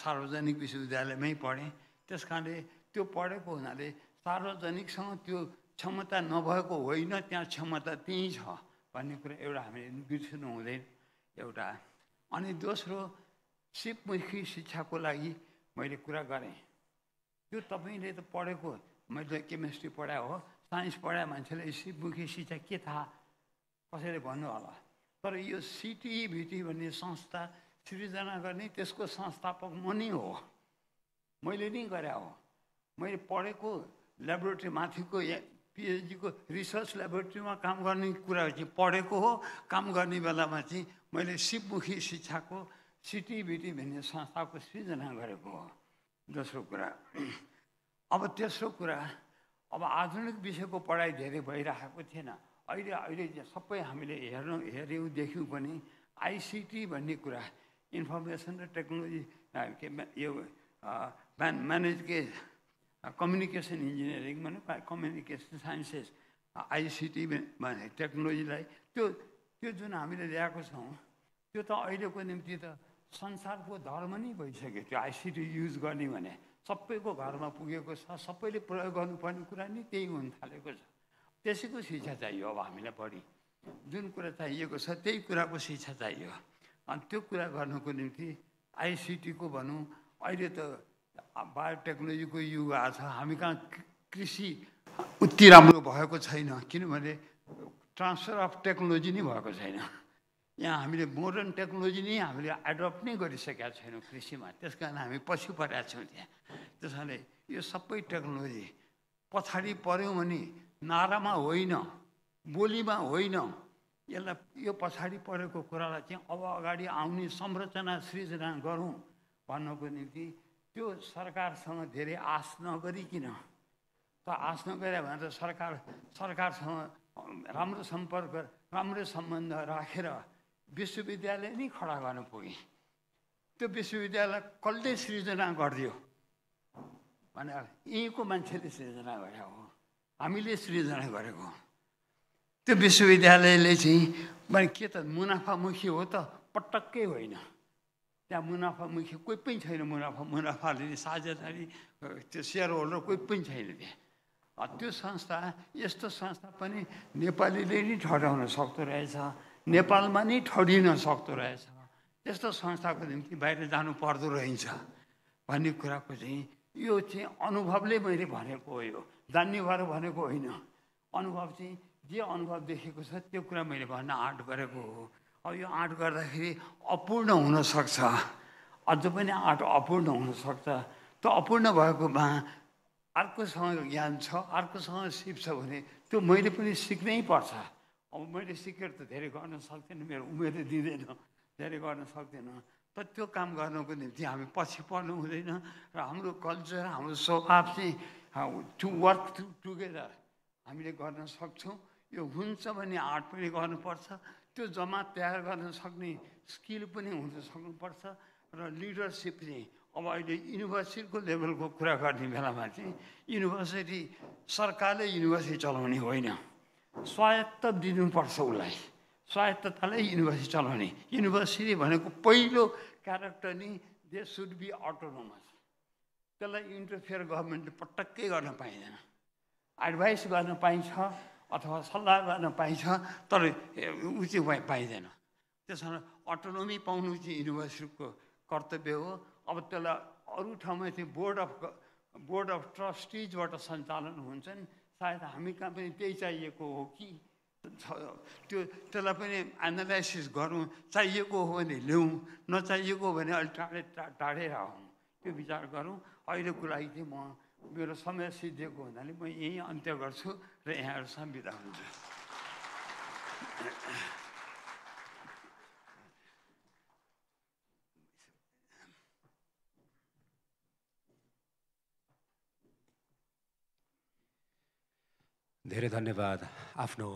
सार्वजनिक विश्वविद्यालयमै पढेँ। त्यस कारणले त्यो पढेको हुनाले सार्वजनिकसँग त्यो क्षमता नभएको होइन त्यहाँ क्षमता त्यहीँ छ भन्ने कुरा एउटा हामीले बिर्सिनु हुँदैन। एउटा अनि दोस्रो सिपमुखी शिक्षाको लागि मैले कुरा गरेँ। त्यो तपाईँले त पढेको मैले केमिस्ट्री पढाए हो साइन्स पढाए मान्छेले सिपमुखी शिक्षा के थाहा? कसैले भन्नु होला? तर यो सिटिभिटी भन्ने संस्था सृजना गर्ने त्यसको संस्थापक म नै हो। मैले नै गरे हो। मैले पढेको ल्याबोरेटरी माथिको पिएचडीको रिसर्च ल्याबोरेटरीमा काम गर्ने कुरा चाहिँ पढेको हो। काम गर्ने बेलामा चाहिँ मैले सिपमुखी शिक्षाको सिटिभिटी भन्ने संस्थाको सृजना गरेको हो। दोस्रो कुरा। अब तेस्रो कुरा अब आधुनिक विषयको पढाइ धेरै भइरहेको थिएन। अहिले अहिले सबै हामीले हेर्नु हेऱ्यौँ देख्यौँ पनि आइसिटी भन्ने कुरा इन्फर्मेसन र टेक्नोलोजी के यो म्यान म्यानेज के कम्युनिकेसन इन्जिनियरिङ भनौँ कम्युनिकेसन साइन्सेस आइसिटी भने टेक्नोलोजीलाई त्यो त्यो जुन हामीले ल्याएको छौँ त्यो त अहिलेको निम्ति त संसारको धर्म नै भइसक्यो। त्यो आइसिटी युज गर्ने भने सबैको घरमा पुगेको छ सबैले प्रयोग गर्नुपर्ने कुरा नै त्यही हुन थालेको छ। त्यसैको शिक्षा चाहियो अब हामीलाई बढी। जुन कुरा चाहिएको छ त्यही कुराको शिक्षा चाहियो। अनि त्यो कुरा गर्नको निम्ति आइसिटीको भनौँ अहिले त बायोटेक्नोलोजीको युग छ हामी कहाँ कृषि उति राम्रो भएको छैन किनभने ट्रान्सफर अफ टेक्नोलोजी नै भएको छैन। यहाँ हामीले मोडर्न टेक्नोलोजी नै हामीले एडप्ट नै गरिसकेका छैनौँ कृषिमा त्यस कारण हामी पछि परेका छौँ त्यहाँ। त्यस कारणले यो सबै टेक्नोलोजी पछाडि पऱ्यौँ भने नारामा होइन बोलीमा होइन यसलाई यो पछाडि परेको कुरालाई चाहिँ अब अगाडि आउने संरचना सृजना गरौँ भन्नको निम्ति त्यो सरकारसँग धेरै आश नगरिकन त आश नगरे भने त सरकार सरकारसँग राम्रो सम्पर्क राम्रो सम्बन्ध राखेर विश्वविद्यालय नै खडा गर्न पुगेँ। त्यो विश्वविद्यालय कसले सृजना गरिदियो? भने यहीँको मान्छेले सृजना गरे हो। हामीले सृजना गरेको त्यो विश्वविद्यालयले चाहिँ मैले के त मुनाफामुखी हो त पटक्कै होइन। त्यहाँ मुनाफामुखी कोही पनि छैन मुनाफा मुनाफा लिने साझेदारी त्यो सेयर होल्डर कोही पनि छैन त्यहाँ। त्यो संस्था यस्तो संस्था पनि नेपालीले नै ठडाउन सक्दो रहेछ नेपालमा नै ठडिन सक्दो रहेछ। त्यस्तो संस्थाको निम्ति बाहिर जानु पर्दो रहेछ। भन्ने कुराको चाहिँ यो चाहिँ अनुभवले मैले भनेको हो यो। जान्ने भएर भनेको होइन। अनुभव चाहिँ जे अनुभव देखेको छ त्यो कुरा मैले भन्न आँट गरेको हो। अब यो आँट गर्दाखेरि अपूर्ण हुनसक्छ। अझ पनि आँट अपूर्ण हुनसक्छ। त्यो अपूर्ण भएकोमा अर्कोसँग ज्ञान छ अर्कोसँग सिप छ भने त्यो मैले पनि सिक्नै पर्छ। अब मैले सिकेर त धेरै गर्न सक्दिनँ मेरो उमेरले दिँदैन धेरै गर्न सक्दिनँ। तर त्यो काम गर्नको निम्ति हामी पछि पर्नु हुँदैन र हाम्रो कल्चर हाम्रो स्वभाव चाहिँ टु वर्क टुगेदर हामीले गर्न सक्छौँ। यो हुन्छ भने आर्ट पनि गर्नुपर्छ। त्यो जमात तयार गर्न सक्ने स्किल पनि हुन सक्नुपर्छ र लिडरसिप चाहिँ अब अहिले युनिभर्सिटीको लेभलको कुरा गर्ने बेलामा चाहिँ युनिभर्सिटी सरकारले युनिभर्सिटी चलाउने होइन। स्वायत्त दिनुपर्छ उसलाई। स्वायत्ततालाई युनिभर्सिटी चलाउने। युनिभर्सिटी भनेको पहिलो क्यारेक्टर नै दे सुड बी अटोनोमस। त्यसलाई इन्टरफियर गभर्मेन्टले पटक्कै गर्न पाइँदैन। एडभाइस गर्न पाइन्छ। अथवा सल्लाह गर्न पाइन्छ तर ऊ चाहिँ पाइँदैन। त्यस कारण अटोनोमी पाउनु चाहिँ युनिभर्सिटीको कर्तव्य हो। अब त्यसलाई अरू ठाउँमा चाहिँ बोर्ड अफ बोर्ड अफ ट्रस्टिजबाट सञ्चालन हुन्छन्। सायद हामी कहाँ पनि त्यही चाहिएको हो कि? त्यो त्यसलाई पनि एनालाइसिस गरौँ। चाहिएको हो भने ल्याउँ नचाहिएको हो भने अलिक टाढै टाढै राखौँ। त्यो विचार गरौँ। अहिलेको लागि चाहिँ म मेरो समय सिद्धिएको हुनाले म यहीँ अन्त्य गर्छु र यहाँहरूसँग बिदा हुन्छु धेरै धन्यवाद आफ्नो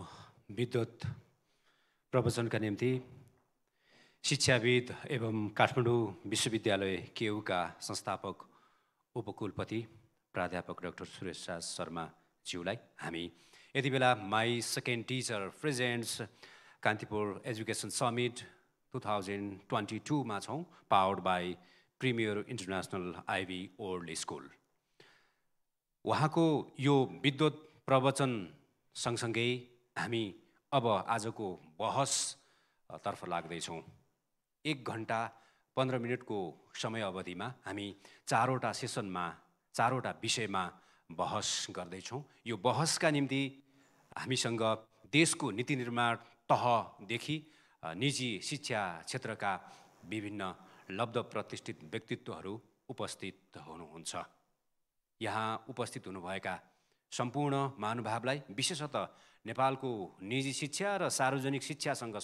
विद्युत प्रवचनका निम्ति शिक्षाविद एवं काठमाडौँ विश्वविद्यालय केयुका संस्थापक उपकुलपति प्राध्यापक डाक्टर सुरेश राज शर्माज्यूलाई हामी यति बेला my second teacher presents Kantipur education summit two thousand twenty टूमा छौँ powered by premier international IV old school. उहाँको यो विद्युत प्रवचन सँगसँगै हामी अब आजको बहस अ, तर्फ लाग्दैछौँ। एक घन्टा पन्ध्र मिनटको समय अवधिमा हामी चारवटा सेसनमा चारवटा विषयमा बहस गर्दैछौँ। यो बहसका निम्ति हामीसँग देशको नीति निर्माण तहदेखि निजी शिक्षा क्षेत्रका विभिन्न लब्ध प्रतिष्ठित व्यक्तित्वहरू उपस्थित हुनुहुन्छ। यहाँ उपस्थित हुनुभएका सम्पूर्ण महानुभावलाई विशेषतः नेपालको निजी शिक्षा र सार्वजनिक शिक्षासँग